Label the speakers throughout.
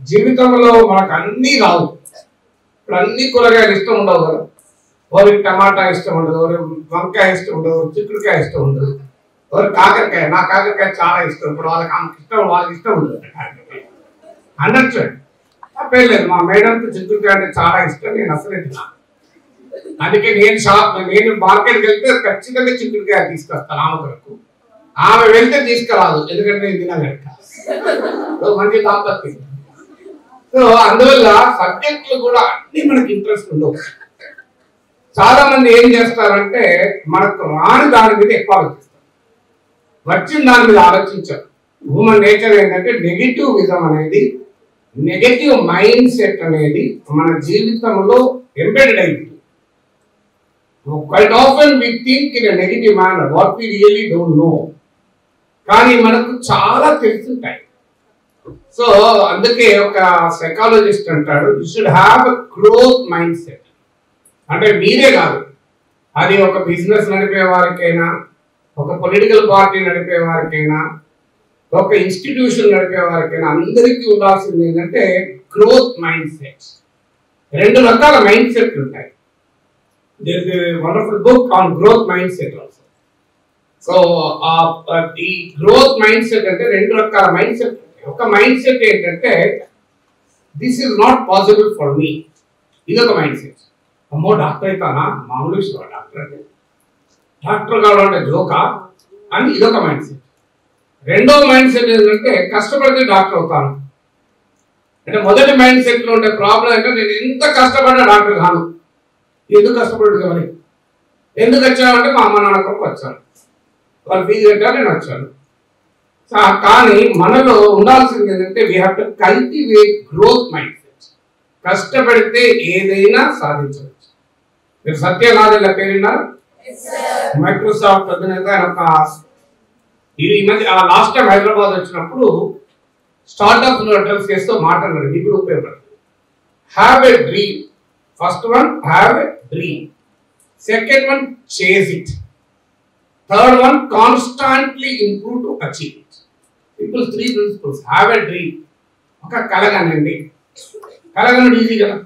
Speaker 1: జీవితంలో మనకు అన్నీ రావు. ఇప్పుడు అన్ని కూరగాయలు ఇష్టం ఉండవు కదా. ఒకరికి టమాటా ఇష్టం ఉండదు ఒకరికి వంకాయ ఇష్టం ఉండదు చిక్కుడుకాయ ఇష్టం ఉండదు ఒకరికి కాకరకాయ నా కాకరకాయ చాలా ఇష్టం. ఇప్పుడు వాళ్ళకి ఆమెకి ఇష్టం వాళ్ళకి ఇష్టం ఉండదు అన్నట్టు అనొచ్చు పేర్లేదు మా మేడంకి చిక్కుడుకాయ అంటే చాలా ఇష్టం నేను అసలే తిన్నాను అందుకే నేను షాప్ నేను మార్కెట్కి వెళ్తే ఖచ్చితంగా చిక్కుడుకాయ తీసుకొస్తాను ఆమె కొరకు ఆమె వెళ్తే తీసుకురాదు ఎందుకంటే నేను తినగలక మంచి దాంపత్యం సో అందువల్ల సబ్జెక్టులు కూడా అన్ని మనకి ఇంట్రెస్ట్ ఉండవు. చాలా మంది ఏం చేస్తారంటే మనకు రాని దాని మీద ఎక్కువ ఆలోచిస్తారు. వచ్చిన దాని మీద ఆలోచించారు. హ్యూమన్ నేచర్ ఏంటంటే నెగిటివ్ విజం అనేది నెగటివ్ మైండ్ సెట్ అనేది మన జీవితంలో ఎంబెడెడ్ అయింది quite often we think in negative manner what we really don't know కానీ మనకు చాలా తెలుసుంటాయి సో అందుకే ఒక సైకాలజిస్ట్ అంటాడు you should have a growth mindset అంటే మీరే కాదు. అది ఒక బిజినెస్ నడిపే వారికైనా ఒక పొలిటికల్ పార్టీ నడిపే వారికైనా ఒక ఇన్స్టిట్యూషన్ నడిపే వారికైనా అందరికీ ఉండాల్సింది ఏంటంటే గ్రోత్ మైండ్ సెట్ రెండు రకాల మైండ్ సెట్ ఉంటాయి wonderful book on growth mindset also so ఈ గ్రోత్ మైండ్ సెట్ అంటే రెండు రకాల మైండ్ సెట్ ఒక మైండ్ సెట్ ఏంటంటే this is not possible for me ఇది ఒక మైండ్ సెట్ అమ్మో డాక్టర్ అవుతానా మామూలు విషయం డాక్టర్ అంటే. డాక్టర్ కావాలంటే జోకా? అని ఇదొక మైండ్ సెట్ రెండో మైండ్ సెట్ ఏంటంటే కష్టపడితే డాక్టర్ అవుతాను. అంటే మొదటి మైండ్ సెట్లో ఉండే ప్రాబ్లం ఏంటంటే నేను ఎంత కష్టపడ్డా డాక్టర్ కాను. ఎందుకు కష్టపడు కానీ ఎందుకు వచ్చానంటే మా అమ్మ నాన్న కొరకు వచ్చాను వాళ్ళు ఫీజు కట్టారు నేను వచ్చాను. కానీ మనలో ఉండాల్సింది ఏంటంటే we have to cultivate growth mindset కష్టపడితే ఏదైనా సాధించవచ్చు. మీరు సత్యనారాయణ పేరున్నారు మైక్రోసాఫ్ట్ అధినేత ఆయన ఒక ఈ మధ్య లాస్ట్ టైం హైదరాబాద్ వచ్చినప్పుడు స్టార్ట్అప్ అడ్రస్ చేస్తూ మాట్లాడారు మీకు ఉపయోగపడుతుంది. Have a dream first one have a dream second one chase it third one constantly improve to achieve people's three principles have a dream ఒక కలగనండి. కలగనుడు ఈజీ కదా.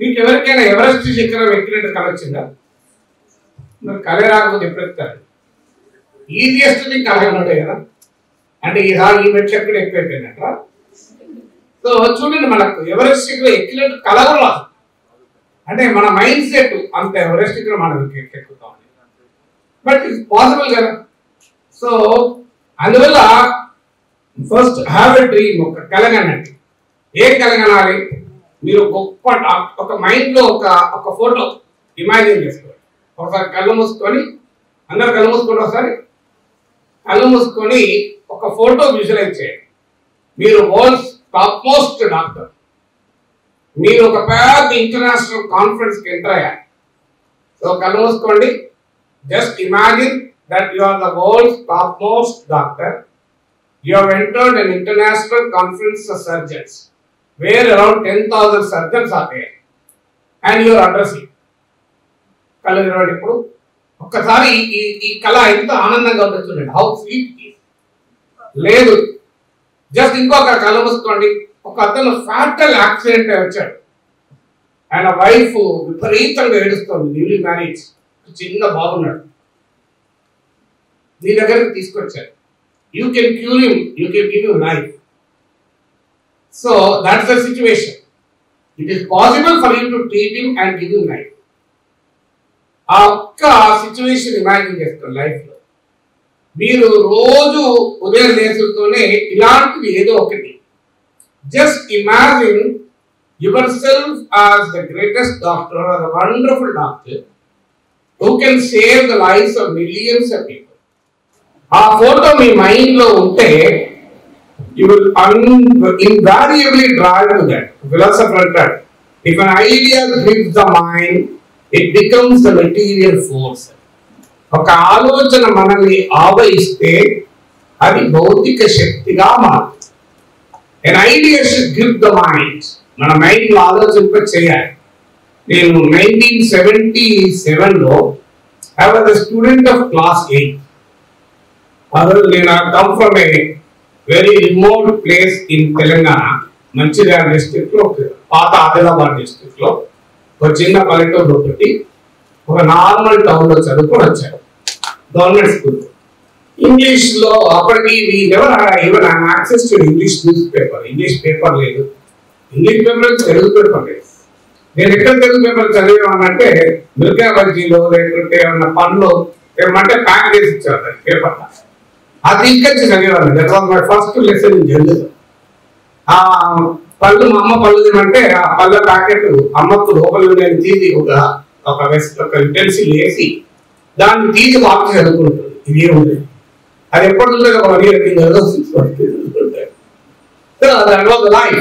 Speaker 1: మీకు ఎవరికైనా ఎవరెస్ట్ శిఖరం ఎక్కినట్టు కల వచ్చిందా మరి కళ రాకపోతే ఎప్పుడు ఎక్కుతారు? ఈజియెస్ట్ థింగ్ కలగనుడే కదా. అంటే ఈసారి ఈ మెట్లు ఎక్కడ ఎక్కువైపోయిందట సో చూడండి మనకు ఎవరెస్ట్ శిఖరం ఎక్కినట్టు కలగలు అంటే మన మైండ్ సెట్ అంత ఎవరెస్ట్ శిఖరం మనం ఎక్కుతాం బట్ ఇట్స్ పాసిబుల్ కదా. సో అందువల్ల ఫస్ట్ హ్యావ్ ఎ డ్రీమ్ ఒక కలగనండి ఏం కలగనాలి? మీరు గొప్ప ఒక మైండ్లో ఒక ఒక ఫోటో ఇమాజిన్ చేసుకోండి ఒకసారి కళ్ళు మూసుకొని అందరు కళ్ళు మూసుకోండి ఒకసారి కళ్ళు మూసుకొని ఒక ఫోటో విజువలైజ్ చేయండి. మీరు వరల్డ్స్ టాప్ మోస్ట్ డాక్టర్ మీరు ఒక పెద్ద ఇంటర్నేషనల్ కాన్ఫరెన్స్కి ఎంటర్ అయ్యారు. సో కళ్ళు మూసుకోండి. Just imagine that you are the world's top most doctor you have entered an international conference of surgeons where around 10,000 surgeons are there and you are addressing. కళ్ళు తెరవండి ఇప్పుడు ఒక్కసారి ఈ- ఈ కళ ఎంత ఆనందంగా ఉందో చూడండి. హౌ స్వీట్ లేదు. జస్ట్ ఇంకొక కళ వస్తుంది. ఒక అతను ఫ్యాటల్ యాక్సిడెంట్ వచ్చాడు. ఆయన వైఫ్ విపరీతంగా ఏడుస్తుంది. న్యూలీ మ్యారేజ్ చిన్న బాగున్నాడు నీ దగ్గరికి తీసుకొచ్చారు. You can cure him you can give you life so that's the situation it is possible for you to treat him and give him life ఆ ఒక్క సిచ్యువేషన్ ఇమాజిన్ చేస్తాం లైఫ్లో మీరు రోజు ఉదయం లేచుతోనే ఇలాంటివి ఏదో ఒకటి. Just imagine yourself as the greatest doctor or the wonderful doctor who can save the lifes of millions of people ఆ ఫోటో మీ మైండ్లో ఉంటే you will invariably drive to that philosopher అంటాడు if an idea grips the mind it becomes the material force ఒక ఆలోచన మనల్ని ఆవహిస్తే అది భౌతిక శక్తిగా మారుతుంది. An idea should give the mind మన మైండ్లో ఆలోచింప చేయాలి నేను నైన్టీన్ సెవెంటీ సెవెన్లో I was student of class eight ఆ రోజు నేను come from a very remote place in Telangana. Mancherial డిస్ట్రిక్ట్లో ఒక పాత ఆదిలాబాద్ డిస్ట్రిక్ట్లో ఒక చిన్న పల్లెటూరు ఒకటి ఒక నార్మల్ టౌన్లో చదువుకొని వచ్చారు. గవర్నమెంట్ స్కూల్ ఇంగ్లీష్లో అప్పటికి ఎవరు even access to English newspaper English paper లేదు. ఇంగ్లీష్ పేపర్ తెలుగు పేపర్ లేదు. నేను ఎక్కడ తెలుగు పేపర్ చదివానంటే మిల్కా బజ్జీలో లేకుంటే ఏమన్నా పనులు ఏమంటే ప్యాక్ చేసి ఇచ్చారు పేపర్ అది తీసుకొచ్చి చదివాను that was my first lesson in journalism ఆ పళ్ళు మా అమ్మ పళ్ళు తినంటే ఆ పళ్ళ ప్యాకెట్ అమ్మకు లోపల నేను తీసి ఒక ఒక ఒక పెన్సిల్ వేసి దాన్ని తీసి వాక్ చదువుకుంటుంది. ఇది ఉంది? అది ఎప్పుడు ఉందో ఒక వన్ ఇయర్ కింద so that was life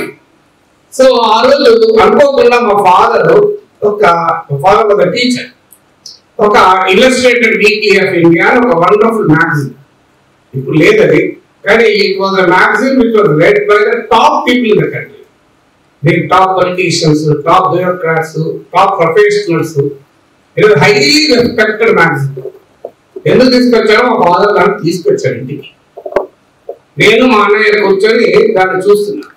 Speaker 1: so ఆ రోజు అనుకోకుండా మా ఫాదర్ ఒక ఫాదర్ ఒక టీచర్ ఒక ఇల్లస్ట్రేటెడ్ వీక్లీ ఆఫ్ ఇండియా ఒక వండర్ఫుల్ మ్యాగజైన్ ఇప్పుడు లేదది కానీ it was a magazine which was read by the top people in the country దీని top politicians top bureaucrats top professionals ఇది హైలీ రెస్పెక్టెడ్ మ్యాగజైన్ ఎందుకు తీసుకొచ్చారో మా ఫాదర్ దాన్ని తీసుకొచ్చారు ఇంటికి. నేను మా అన్నయ్య కూర్చొని దాన్ని చూస్తున్నా.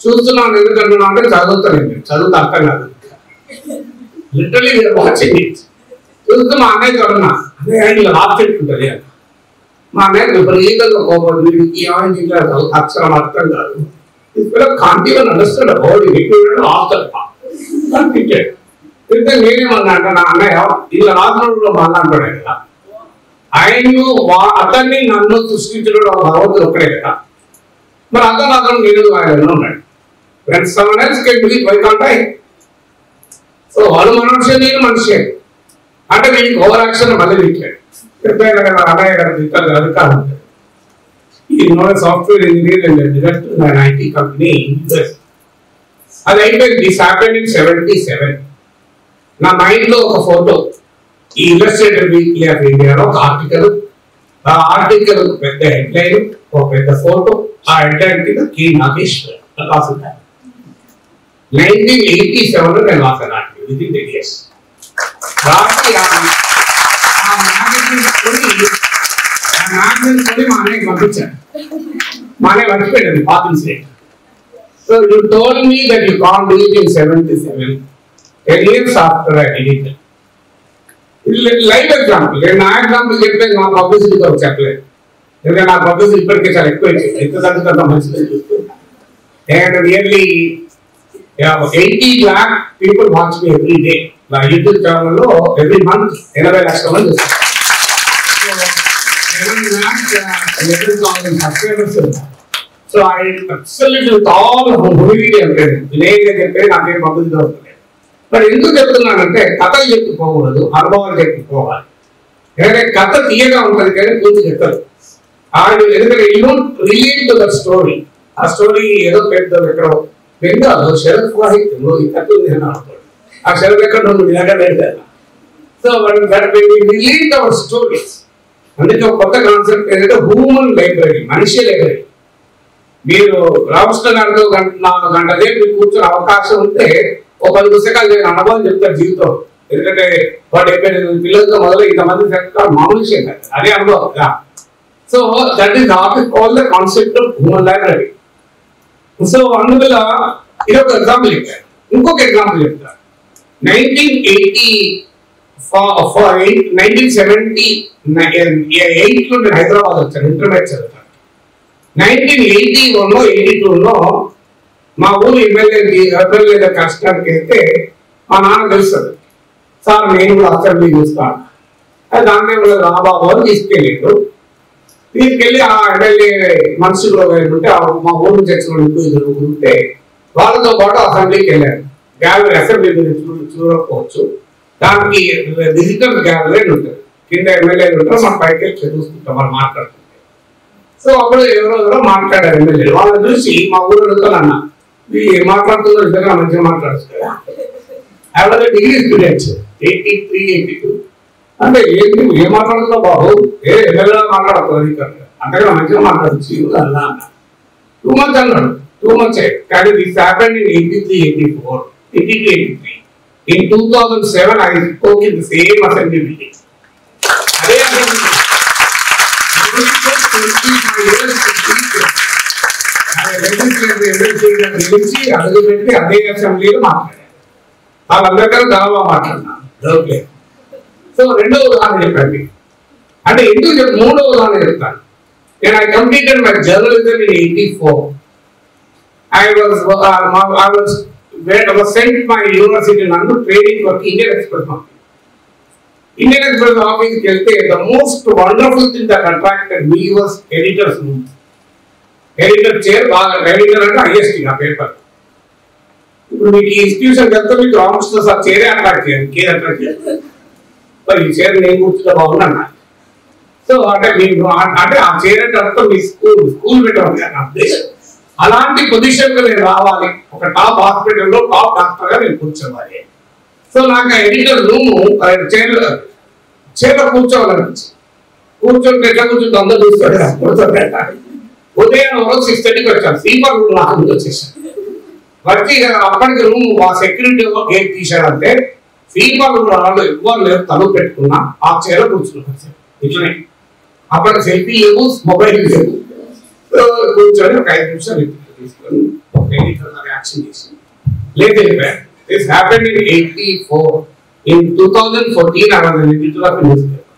Speaker 1: చూస్తున్నాను ఎందుకంటున్నా అంటే చదువుతాను నేను. చదువుతా అర్థం కాదు. లిటరలీ వాచింగ్ ఇట్ చూస్తూ మా అన్నయ్య చూడన్నా అదే ఇలా ఆబ్జెక్ట్ ఉంటుంది అని మా అన్నయ్య విపరీతంగా కోపం వీడికి ఏమైంది ఇట్లా చదువు- అక్షరం అర్థం కాదు. ఇప్పుడు can't even understand about it after తిట్టాడు. తింటే నేనేమన్నా అంటే నా అన్నయ్య ఇలా రాత్రుల్లో మాట్లాడుతాడే కదా ఆయన వా- అతన్ని నన్ను సృష్టించడం భగవంతుడు ఒక్కడే కదా. మరి అతను అతను నేను ఆయన ఉన్నాడు. When someone else can do it, why can't I? So వాడు మనుష్య నేను మనిషి. అంటే వీడికి ఓవర్ యాక్షన్ మళ్ళీ తిట్టాడు చెప్పాను కదా అన్నయ్య గారు తిట్టాలి అది కాదు ఈ no software engineer and director and IT company అది అయిపోయింది this happen in seventy seven నా మైండ్లో ఒక ఫోటో ఈ ఇల్లస్ట్రేటెడ్ వీక్లీ ఆఫ్ ఇండియాలో ఒక ఆర్టికల్ ఆ ఆర్టికల్ పెద్ద హెడ్లైన్ ఒక పెద్ద ఫోటో ఆ హెడ్లైన్ కింద కి నాగేశ్వర్ రాసింది నైన్టీన్ ఎయిటీ సెవెన్లో నేను రాశాను article with in ten years రాసి ఆ ఆ magazine కొని ఆ కొని మా అన్నయ్యకి పంపించాను మా అన్నయ్య మర్చిపోయాడు పాత so you told me that you can do it in seventy seven ten years after I did it live example నేను నా ఎగ్జాంపుల్ చెప్తే నా పబ్లిసిటీ కొరకు చెప్పలేదు. ఎందుకంటే నా పబ్లిసిటీ ఇప్పటికే చాలా ఎక్కువ అయిపోయింది ఎంత తగ్గుతుందో మంచిది చూస్తున్నా nearly eighty lakh people watch me every day నా యూట్యూబ్ ఛానల్లో ఎవ్రీ మంత్ ఎనభై లక్షల మంది so I absolutely all humility అంటే వినయంగా చెప్పే నాకేం పబ్లిసిటీ అవుతుంది మరి ఎందుకు చెప్తున్నానంటే కథ చెప్పుకోకూడదు అనుభవాలు చెప్పుకోవాలి ఎందుకంటే కథ తీయగా ఉంటుంది కానీ పూర్తి చెప్పదు ఆయన ఎందుకంటే you don't relate to the story ఆ స్టోరీ ఏదో పెద్ద ఎక్కడో బెంగాల్లో శరత్ వాహిత్యంలో ఈ కథ ఉంది అని అనుకోండి ఆ శరత్ ఎక్కడ ఉంది ఇలాగా పెడతాను సో రిలేట్ అవర్ స్టోరీస్ అందుకే ఒక కొత్త కాన్సెప్ట్ ఏంటంటే హ్యూమన్ లైబ్రరీ మనిషి లైబ్రరీ మీరు రామకృష్ణ గారితో గంట నాలుగు గంట సేపు కూర్చొని అవకాశం ఉంటే ఒక పది పుస్తకాలు నేను అనుభవం చెప్తారు జీవితం ఎందుకంటే వాడు డెబ్బై పిల్లలతో మొదలు ఇంతమంది చెప్తారు మామూలు విషయం కాదు. అదే అనుభవం. So that is not call the concept of human library so అందువల్ల ఇది ఒక ఎగ్జాంపుల్ చెప్పారు ఇంకొక ఎగ్జాంపుల్ చెప్తారు nineteen eighty nineteen seventy eight నేను హైదరాబాద్ వచ్చాను ఇంటర్మీడియట్ చదువుతాను నైన్టీన్ ఎయిటీ వన్ ఎయిటీ టూలో మా ఊరు ఎమ్మెల్యే ఎమ్మెల్యే కష్టానికి వెళ్తే మా నాన్న తెలుస్తుంది సార్ నేను కూడా అసెంబ్లీ చూస్తాను అది దాంట్లో కూడా రాబాబు అని తీసుకెళ్ళాడు. తీసుకెళ్ళి ఆ ఎమ్మెల్యే మనుషులు ఉంటే మా ఊరు నుంచి వచ్చిన వాళ్ళతో పాటు అసెంబ్లీకి వెళ్ళాను గ్యాలరీ అసెంబ్లీ గురించి చూడకపోవచ్చు. దానికి డిజిటల్ గ్యాలరీ ఉంటుంది. కింద ఎమ్మెల్యేలు ఉంటారు మన పైకి చదువుకుంటాం మనం వాళ్ళు మాట్లాడుతుంటే సో అప్పుడు ఎవరో ఎవరో మాట్లాడారు ఎమ్మెల్యేలు వాళ్ళని చూసి మా ఊరు అడుగుతానన్న వీళ్ళు మాట్లాడుతుందో నిజంగా మంచిగా మాట్లాడుతుంది ఆవిడ degree students eighty three eighty two అంటే ఏంటి? నువ్వు ఏం మాట్లాడుతుందో బాబు? ఏ ఎమ్మెల్యేలా మాట్లాడుతుంది అంతగా మంచిగా మాట్లాడచ్చు అలా అన్న టూ మంత్స్ అన్నాడు టూ మంత్స్ కానీ this happened in eighty three eighty four eighty two eighty three in two thousand seven I spoke in the same assembly meeting అదే అసెంబ్లీ లెజిస్లేటివ్ ఎమ్మెల్సీగా గెలిచి అడుగుపెట్టి అదే అసెంబ్లీలో మాట్లాడారు వాళ్ళందరికీ దావా మాట్లాడినాను ఓకే సో రెండో ఉదాహరణ చెప్పండి అంటే ఎందుకు చెప్ మూడో ఉదాహరణ చెప్తాను నేను I completed my journalism in eighty four I was I was was sent my university నందు training work Indian Express company Indian Express ఆఫీస్కి వెళ్తే the most wonderful thing that attracted me was editor's editor chair బాగా editor అంటే IST ఆ paper ఇప్పుడు మీకు ఈ institution వెళ్తే మీకు రామకృష్ణ సార్ చైరే అట్రాక్ట్ చేయాలి కేర్ అట్రాక్ట్ చేయాలి మరి ఈ చైర్ నేను కూర్చుంటే బాగున్నా సో అంటే మీకు ఆ- అంటే ఆ చైర్ అంటే అర్థం మీ స్కూల్ స్కూల్ పెట్టడం నా ఉద్దేశం అలాంటి పొజిషన్కు నేను రావాలి. ఒక టాప్ హాస్పిటల్లో టాప్ డాక్టర్గా నేను కూర్చోవాలి. సో నాకు ఆ ఎడిటర్ రూమ్ చైర్ చైర్లో కూర్చోవాలనిపించి కూర్చొని ఎట్లా కూర్చుంటే అందరూ చూస్తాడు కూర్చోండి ఉదయం రోజు సిక్స్ థర్టీకి వచ్చాను. స్లీపర్ రూమ్ నాకు ముందు వచ్చేసాను వచ్చి అప్పటికి రూమ్ మా సెక్యూరిటీ గేట్ తీశాడంటే స్లీపర్ రూమ్ వాళ్ళు ఎవ్వరు లేరు. తలుపు పెట్టుకున్నా ఆ చైర్లో కూర్చున్నాను. సార్ ఇట్లనే. అప్పటికి సెల్ఫీ లేవు మొబైల్ లేవు. సో కూర్చొని ఒక ఐదు నిమిషాలు ఇంటికి తీసుకొని ఒక ఎడిటర్ యాక్షన్ చేసి లేదు వెళ్ళిపోయాను this happened in eighty four in two thousand fourteen I was editor of newspaper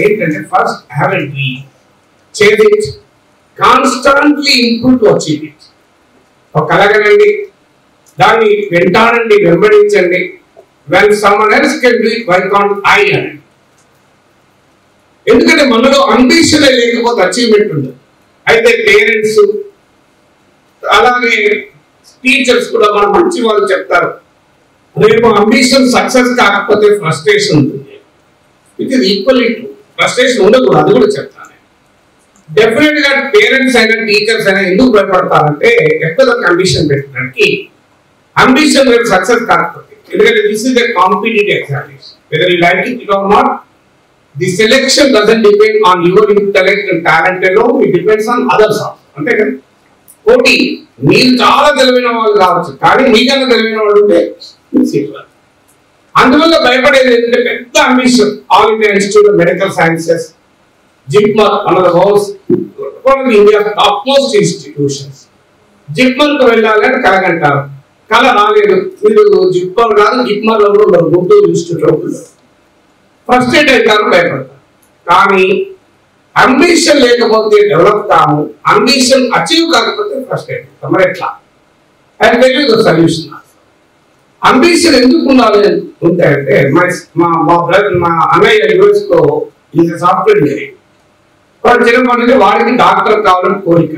Speaker 1: ఏంటంటే first have a dream chase it constantly improve to achieve it ఒక కలగనండి దాన్ని వెంటాడండి వెంబడించండి when someone else can do it why can't I అని ఎందుకంటే మనలో ambition లేకపోతే achievement ఉండదు. అయితే పేరెంట్స్ అలాగే టీచర్స్ కూడా మన మంచి వాళ్ళు చెప్తారు. రేపు అంబిషన్ సక్సెస్ కాకపోతే ఫ్రస్ట్రేషన్ ఉంటుంది. It is equally true frustration ఉండకూడదు అది కూడా చెప్తాను డెఫినెట్గా పేరెంట్స్ అయినా టీచర్స్ అయినా ఎందుకు భయపడతారంటే ఎక్కువ అంబిషన్ పెట్టడానికి అంబిషన్ రేపు సక్సెస్ కాకపోతే. ఎందుకంటే this is a competitive examination whether you like it or not the selection doesn't depend on your intellect and talent alone it depends on others అంతే కదా? పోటీ. మీరు చాలా తెలివైన వాళ్ళు కావచ్చు కానీ మీకన్నా తెలివైన వాళ్ళు ఉంటే అందువల్ల భయపడేది ఏంటంటే పెద్ద ambition All India Institute of Medical Sciences JIPMER one of house one of India top most institutions జిప్మర్కు వెళ్ళాలి అని కలగంటారు. కల రాలేదు. మీరు జిప్మర్ కాదు జిప్మర్లో కూడా గుంటూరు ఇన్స్టిట్యూట్లో ఫస్ట్ ఎయిడ్ అవుతారు భయపడతారు. కానీ అంబిషన్ లేకపోతే డెవలప్ కాము. అంబిషన్ అచీవ్ కాకపోతే ఫస్ట్ ఎయిడ్ అవుతాం మరి ఎట్లా? అది తెలియదు సొల్యూషన్ అంబిషన్ ఎందుకు ఉండాలి? ఉంటాయంటే మా మా మా బ్రదర్ మా అన్నయ్య యూఎస్లో ఈజ్ సాఫ్ట్వేర్ ఇంజనీర్. వాడు చిన్నప్పటి వాడికి డాక్టర్ కావాలని కోరిక.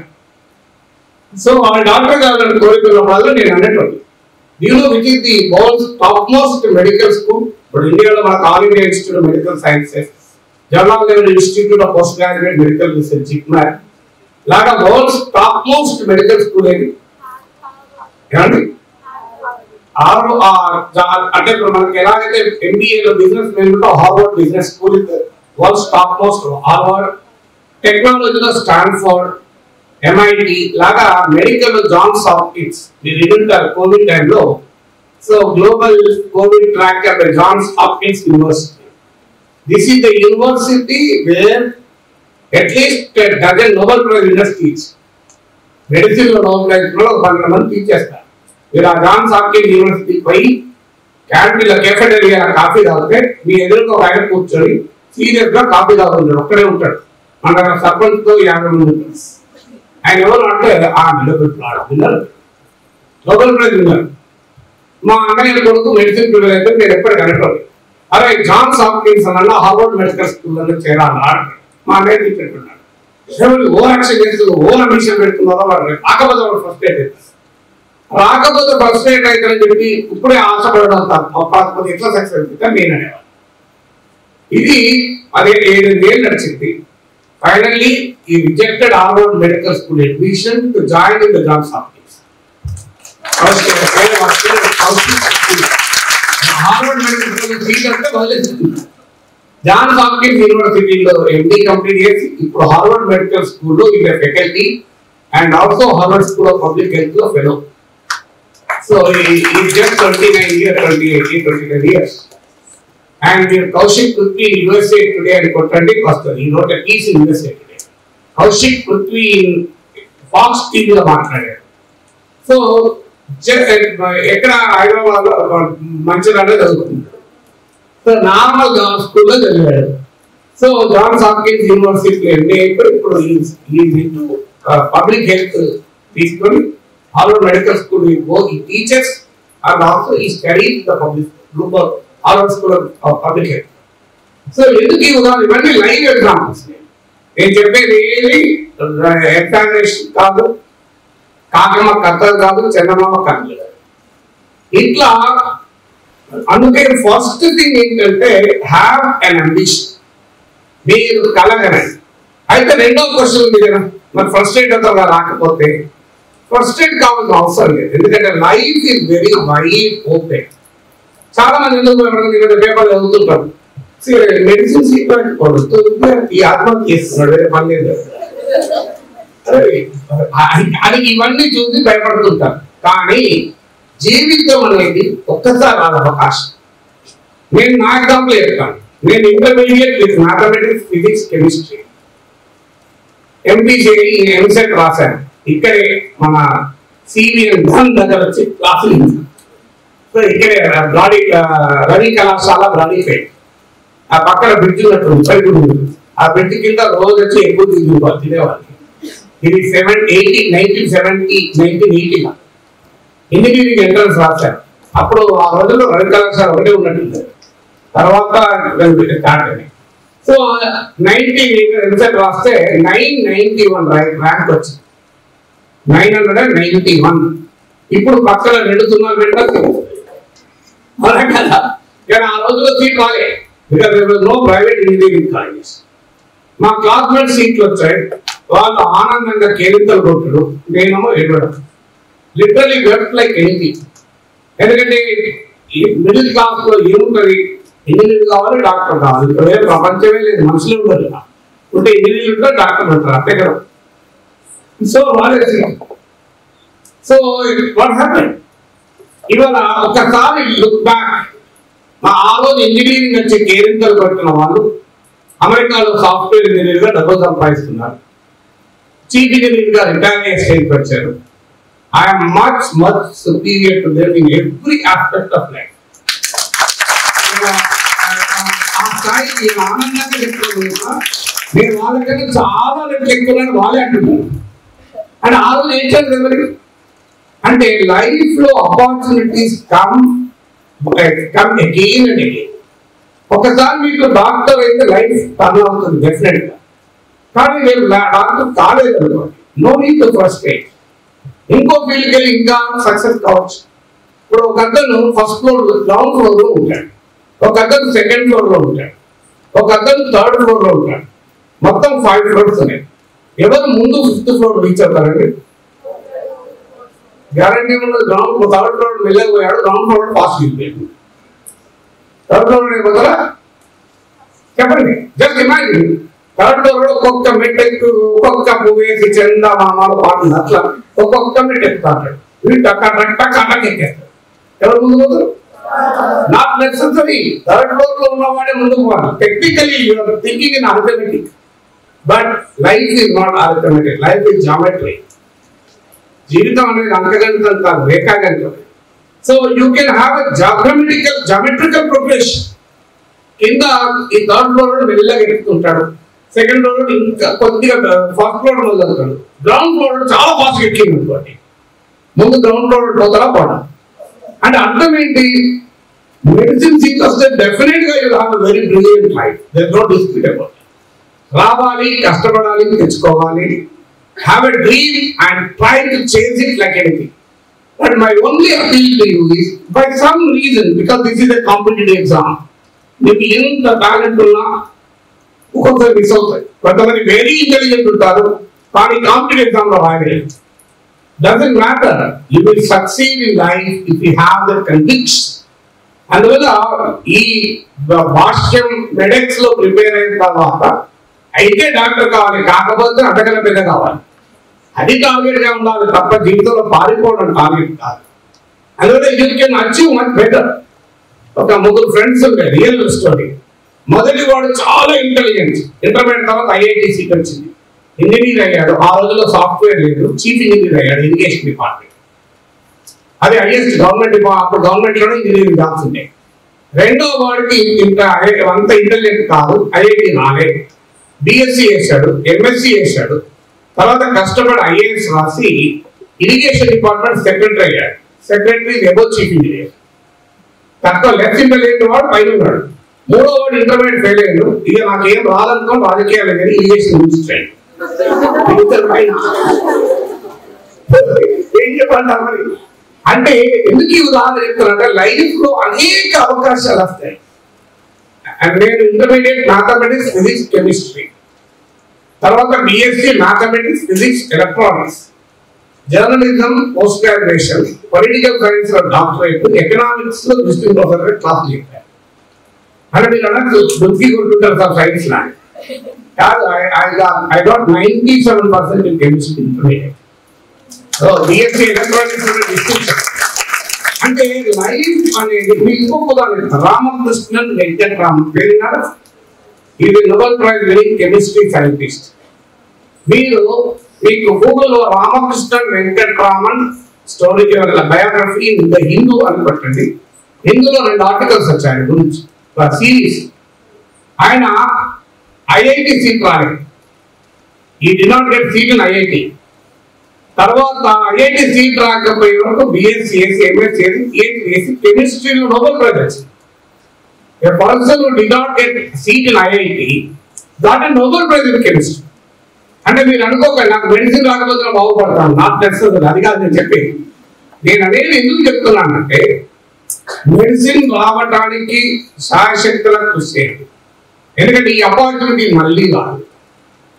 Speaker 1: సో వాడు డాక్టర్ కావాలని కోరిక ఉన్నప్పుడు నేను అన్నట్టు దీనిలో which is the world's top most medical school ఇప్పుడు ఇండియాలో మనకు All India Institute of Medical Sciences Jawaharlal Nehru Institute of Post Graduate Medical Research JIPMER లాగా world's top most medical school ఏది ఏమండి ఆరు ఆ జా- అంటే ఇప్పుడు మనకి ఎలాగైతే ఎంబీఏలో business management Harvard Business School world's top most Harvard టెక్నాలజీలో స్టాన్ఫోర్డ్ ఎంఐటి లాగా మెడికల్ జాన్స్ హాప్కిన్స్ మీరు వింటారు కోవిడ్ టైంలో so global Covid tracker by Johns Hopkins University this is the university where at least dozen Nobel prize industries మెడిసిన్లో Nobel prize కూడా ఒక పన్నెండు మంది టీచేస్తారు మీరు ఆ జాన్స్ హాప్కిన్స్ యూనివర్సిటీ పోయి క్యాంటీన్లో కెఫెటేరియా కాఫీ తాగితే మీ ఎదురుగా ఒక ఆయన కూర్చొని సీరియస్గా కాఫీ తాగుతుంటాడు ఒక్కడే ఉంటాడు. మన సర్పంచ్తో యాభై మంది ఉంటారు. ఆయన ఎవరు అంటే ఆ నోబెల్ ప్రైజ్ విన్నారు? నోబెల్ ప్రైజ్ విన్నారు మా అన్నయ్య కొడుకు మెడిసిన్ పిల్లలు అయితే నేను ఎప్పుడు కనెక్ట్ అరే జాన్ సాప్కిన్స్ అన్న హార్వర్డ్ మెడికల్ స్కూల్లో చేరాలా మా అన్నయ్య తీసుకుంటున్నాడు ఎవరు ఓ యాక్షన్ చేస్తున్నారు ఓ అంబిషన్ పెడుతున్నారో వాడు రాకపోతే వాడు ఫస్ట్ ఎయిడ్ అవుతారు రాకపోతే ఫస్ట్ ఎయిడ్ అవుతారని చెప్పి ఇప్పుడే ఆశపడడం తప్ప కాకపోతే ఎట్లా సక్సెస్ అవుతుంది నేను అనేవాడు ఇది అదే ఏడు ఏళ్ళు నడిచింది. ఫైనల్లీ ఈ rejected Harvard Medical School admission to join in the Johns Hopkins Harvard Medical School seat అంటే వదిలేదు జాన్ హాప్కిన్స్ యూనివర్సిటీలో ఎండి కంప్లీట్ చేసి ఇప్పుడు హార్వర్డ్ మెడికల్ స్కూల్లో ఇక faculty and also Harvard school of public హెల్త్లో fellow so ఈ just twenty nine year twenty eight twenty nine years and మీరు Kaushik Prithvi USA today అని కొట్టండి వస్తుంది ఈ note piece USA today Kaushik Prithvi Fox టీవీలో మాట్లాడాడు సో ఎక్కడ హైదరాబాద్లో మంచిర్యాలలో చదువుకుంటాడు సో నార్మల్ స్కూల్లో చదివాడు సో జాన్స్ హాప్కిన్స్ యూనివర్సిటీలో ఎంఏ ఇప్పుడు ఇప్పుడు పబ్లిక్ హెల్త్ తీసుకొని హార్వర్డ్ మెడికల్ స్కూల్ ఈ టీచర్స్ అండ్ ఆల్సో ఈ study the public group of Harvard school of public health. So ఎందుకు ఈ ఉదాహరణ? ఇవన్నీ లైవ్ ఎగ్జాంపుల్స్. నేను చెప్పేది ఏది? ఎగ్జామినేషన్ కాదు. కాకమ్మ కథలు కాదు చందమామ కథలు కాదు ఇట్లా అందుకే ఫస్ట్ థింగ్ ఏంటంటే హ్యావ్ అన్ అంబిషన్ మీరు కలగనండి అయితే రెండో క్వశ్చన్ ఉంది కదా. మరి ఫస్ట్ ఎయిడ్ అంతా రాకపోతే ఫస్ట్ ఎయిడ్ కావాల్సిన అవసరం లేదు. ఎందుకంటే life is very wide open చాలా మంది ఎందుకు ఎవరైనా పేపర్ చదువుతుంటారు? మెడిసిన్ సీట్ ఈ ఆత్మహత్య చేస్తున్నాడు పని లేదు. అది ఇవన్నీ చూసి భయపడుతుంటారు కానీ జీవితం అనేది ఒక్కసారి రాదు అవకాశం. నేను నా ఎగ్జాంపుల్ చెప్తాను. నేను intermediate with mathematics physics chemistry MPC EAMCET రాశాను. ఇక్కడే మన సివిఎన్ ధన్ దగ్గర వచ్చి క్లాసులు సో ఇక్కడే బ్రాడీ రవి కళాశాల బ్రాడీ ఫెయిట్ ఆ పక్కన బ్రిడ్జ్ ఉన్నట్టు బయట ఆ బ్రిడ్జ్ కింద రోజు వచ్చి ఎక్కువ తిరిగి తినేవాళ్ళు. ఇది seven eighty nineteen seventy nineteen ఎయిటీలో engineering entrance రాశారు అప్పుడు ఆ రోజుల్లో రవి కళాశాల ఒకటే ఉన్నట్టుంది. తర్వాత స్టార్ట్ సో నైన్టీన్ రిజల్ట్ రాస్తే నైన్ నైన్టీ వన్ ర్యాంక్ వచ్చింది. Nine hundred and ninety one ఇప్పుడు పక్కన రెండు సున్నా పెట్టాలి అలా కదా. కానీ ఆ రోజుల్లో సీట్ రాలే. Because no private engineering colleges మా క్లాస్మేట్ సీట్లు వచ్చాయి. వాళ్ళు ఆనందంగా కేరింతలు కొట్టడు నేనేమో ఎడవడం లిటరలీ వెట్ లైక్ ఎనీథింగ్ ఎందుకంటే మిడిల్ క్లాస్లో ఏముంటుంది? ఇంజనీర్ కావాలి డాక్టర్ కావాలి. ఇక్కడ ప్రపంచమే లేదు మనుషులు ఉండదు ఉంటే ఇంజనీర్ ఉంటారు డాక్టర్ ఉంటారు అంతే కదా. సో వాళ్ళే సో వాట్ హ్యాపెన్ ఇవాళ ఒకసారి లుక్ బ్యాక్ మా ఆ రోజు ఇంజనీరింగ్ నుంచి కేరింతలు కొట్టిన వాళ్ళు అమెరికాలో సాఫ్ట్వేర్ ఇంజనీర్గా డబ్బులు సంపాదిస్తున్నారు. చీఫ్ ఇంజనీర్గా రిటైర్ స్టేజ్కి వచ్చారు I'm much much superior to them in every aspect of life ఆ స్థాయి నేను ఆనందంగా చెప్తున్నా నేను వాళ్ళకన్నా చాలా రెట్లు ఎక్కువ వాళ్ళే అంటున్నాను అండ్ ఆ రోజు ఏం చేయాలి ఎవరికి అంటే లైఫ్లో opportunities come come again and again ఒకసారి మీకు డాక్టర్ అయితే లైఫ్ టర్న్ అవుతుంది డెఫినెట్గా కానీ నేను డాక్టర్ కాలేదు అనుకోండి నో నీడ్ టు ఫ్రస్ట్రేట్ ఇంకో ఫీల్డ్కి వెళ్ళి ఇంకా సక్సెస్ కావచ్చు. ఇప్పుడు ఒక అతను ఫస్ట్ ఫ్లోర్ గ్రౌండ్ ఫ్లోర్లో ఉంటాడు. ఒక అతను సెకండ్ ఫ్లోర్లో ఉంటాడు. ఒక అతను థర్డ్ ఫ్లోర్లో ఉంటాడు. మొత్తం ఫైవ్ ఫ్లోర్స్ ఉన్నాయి. ఎవరు ముందు ఫిఫ్త్ ఫ్లోర్ రీచ్ అవుతారండి? గ్యారంటీ ఉన్నది గ్రౌండ్ థర్డ్ ఫ్లోర్ వెళ్ళకపోయాడు గ్రౌండ్ ఫ్లోర్ ఫాస్ట్ వెళ్ళిపోయాడు థర్డ్ ఫ్లోర్ అయిపోతారా చెప్పండి. జస్ట్ ఇమాజిన్ థర్డ్ ఫ్లోర్ ఒక్కొక్క మెట్టెక్కు ఒక్కొక్క పువ్వేసి చెంద మామలు పాటలు అట్లా ఒక్కొక్క మెట్టు ఎక్కుతాడు వీడు టక్క టక్ టక్ ఎవరు ముందు పోతారు? నాట్ నెసరీ థర్డ్ ఫ్లోర్లో ఉన్నవాడే ముందుకు పోవాలి. Technically your thinking in arithmetic but life is not arithmetic life is geometry జీవితం అనేది అంకగణితం కాదు రేఖాగణితం. So you can have a geometrical geometrical progression కింద ఈ థర్డ్ ఫ్లోర్ మెల్లగా ఎక్కుతుంటాడు. సెకండ్ ఫ్లోర్ ఇంకా కొద్దిగా ఫస్ట్ ఫ్లోర్ మొదలుతాడు గ్రౌండ్ ఫ్లోర్ చాలా ఫాస్ట్ ఎక్కింది అనుకోండి ముందు గ్రౌండ్ ఫ్లోర్ పోతారా పోవడం అంటే అర్థం ఏంటి? మెడిసిన్ సీట్ వస్తే డెఫినెట్గా you have very brilliant life there no dispute about రావాలి కష్టపడాలి తెచ్చుకోవాలి. Have a dream and try to change it like anything but my only appeal to you is by some reason because this is a competitive exam నీకు ఎంత talent ఉన్నా ఒక్కొక్కసారి miss అవుతాయి కొంతమంది very intelligent ఉంటారు కానీ కాంపిటేటివ్ ఎగ్జామ్లో రాయలేదు doesn't matter you will succeed in life if you have the conviction అందువల్ల ఈ భాష్యం మెడెక్స్లో ప్రిపేర్ అయిన తర్వాత అయితే డాక్టర్ కావాలి కాకపోతే అంతకన్నా పెద్ద కావాలి. అది టార్గెట్గా ఉండాలి తప్ప జీవితంలో పారిపోవడం టార్గెట్ కాదు. అందువల్ల you can achieve much better ఒక ముగ్గురు ఫ్రెండ్స్ ఉండే రియల్ స్టోరీ మొదటి వాడు చాలా ఇంటెలిజెంట్ ఇంటర్మీడియట్ తర్వాత ఐఐటి సీట్ వచ్చింది. ఇంజనీర్ అయ్యాడు. ఆ రోజుల్లో సాఫ్ట్వేర్ లేదు. చీఫ్ ఇంజనీర్ అయ్యాడు ఇరిగేషన్ డిపార్ట్మెంట్ అది హైయెస్ట్ గవర్నమెంట్ అప్పుడు గవర్నమెంట్లోనే ఇంజనీరింగ్ జాబ్స్ ఉన్నాయి రెండో వాడికి ఇంత అంత ఇంటెలిజెంట్ కాదు. ఐఐటి రాలే. బిఎస్సి చేశాడు. ఎంఎస్సి చేశాడు. తర్వాత కష్టపడి ఐఏఎస్ రాసి ఇరిగేషన్ డిపార్ట్మెంట్ సెక్రటరీ అయ్యాడు. సెక్రటరీ ఎబో చీఫ్ ఇంజనీర్ తక్కువ లెఫ్ట్ ఇంటెలిజెంట్ వాడు పైన ఉన్నాడు. మూడో వాడు ఇంటర్మీడియట్ ఫెయిల్ అయ్యాడు ఇక నాకేం రాదనుకోని రాజకీయాలు కానీ ఇరిగేషన్ గురించి ఏం చెప్పంటారు మరి? అంటే ఎందుకు ఈ ఉదాహరణ చెప్తున్నానంటే లైఫ్లో అనేక అవకాశాలు వస్తాయి. అండ్ నేను ఇంటర్మీడియట్ మ్యాథమెటిక్స్ ఫిజిక్స్ కెమిస్ట్రీ తర్వాత BSc mathematics physics electronics journalism post graduation political సైన్స్లో డాక్టరేట్ ఎకనామిక్స్లో విజిటింగ్ ప్రొఫెసర్ క్లాస్ చెప్పారు అంటే మీరు అనొచ్చు దుఃఖి సార్ సైన్స్ లా. కాదు I got ninety seven percent in chemistry intermediate so electronics అంటే లైఫ్ అనేది మీకు ఇంకొక ఉదాహరణ రామకృష్ణన్ వెంకటరామన్ పేరున్నారా ఇది Nobel prize winning chemistry scientist మీరు మీకు గూగుల్లో Ramakrishnan Venkataraman story biography in the Hindu అని పెట్టండి. హిందూలో రెండు ఆర్టికల్స్ వచ్చాయి గురించి. ఫర్ సిరీస్ ఆయన ఐఐటి సీట్ రాలేదు. ఈ did not get seat in IIT తర్వాత ఐఐటి సీట్ రాకపోయే వరకు బిఎస్సి చేసి ఎంఎస్ చేసి పిహెచ్డి చేసి కెమిస్ట్రీలో నోబెల్ ప్రైజ్ వచ్చింది. A person who did not get seat in IIT got a Nobel Prize in chemistry. అంటే మీరు అనుకోకండి నాకు మెడిసిన్ రాకపోతే బాగుపడతాను. నాకు తెలుస్తుంది అది కాదు నేను చెప్పేది. నేను అనేది ఎందుకు చెప్తున్నానంటే మెడిసిన్ రావటానికి సాయశక్తుల కృషి ఎందుకంటే ఈ అపార్చునిటీ మళ్ళీ రాదు.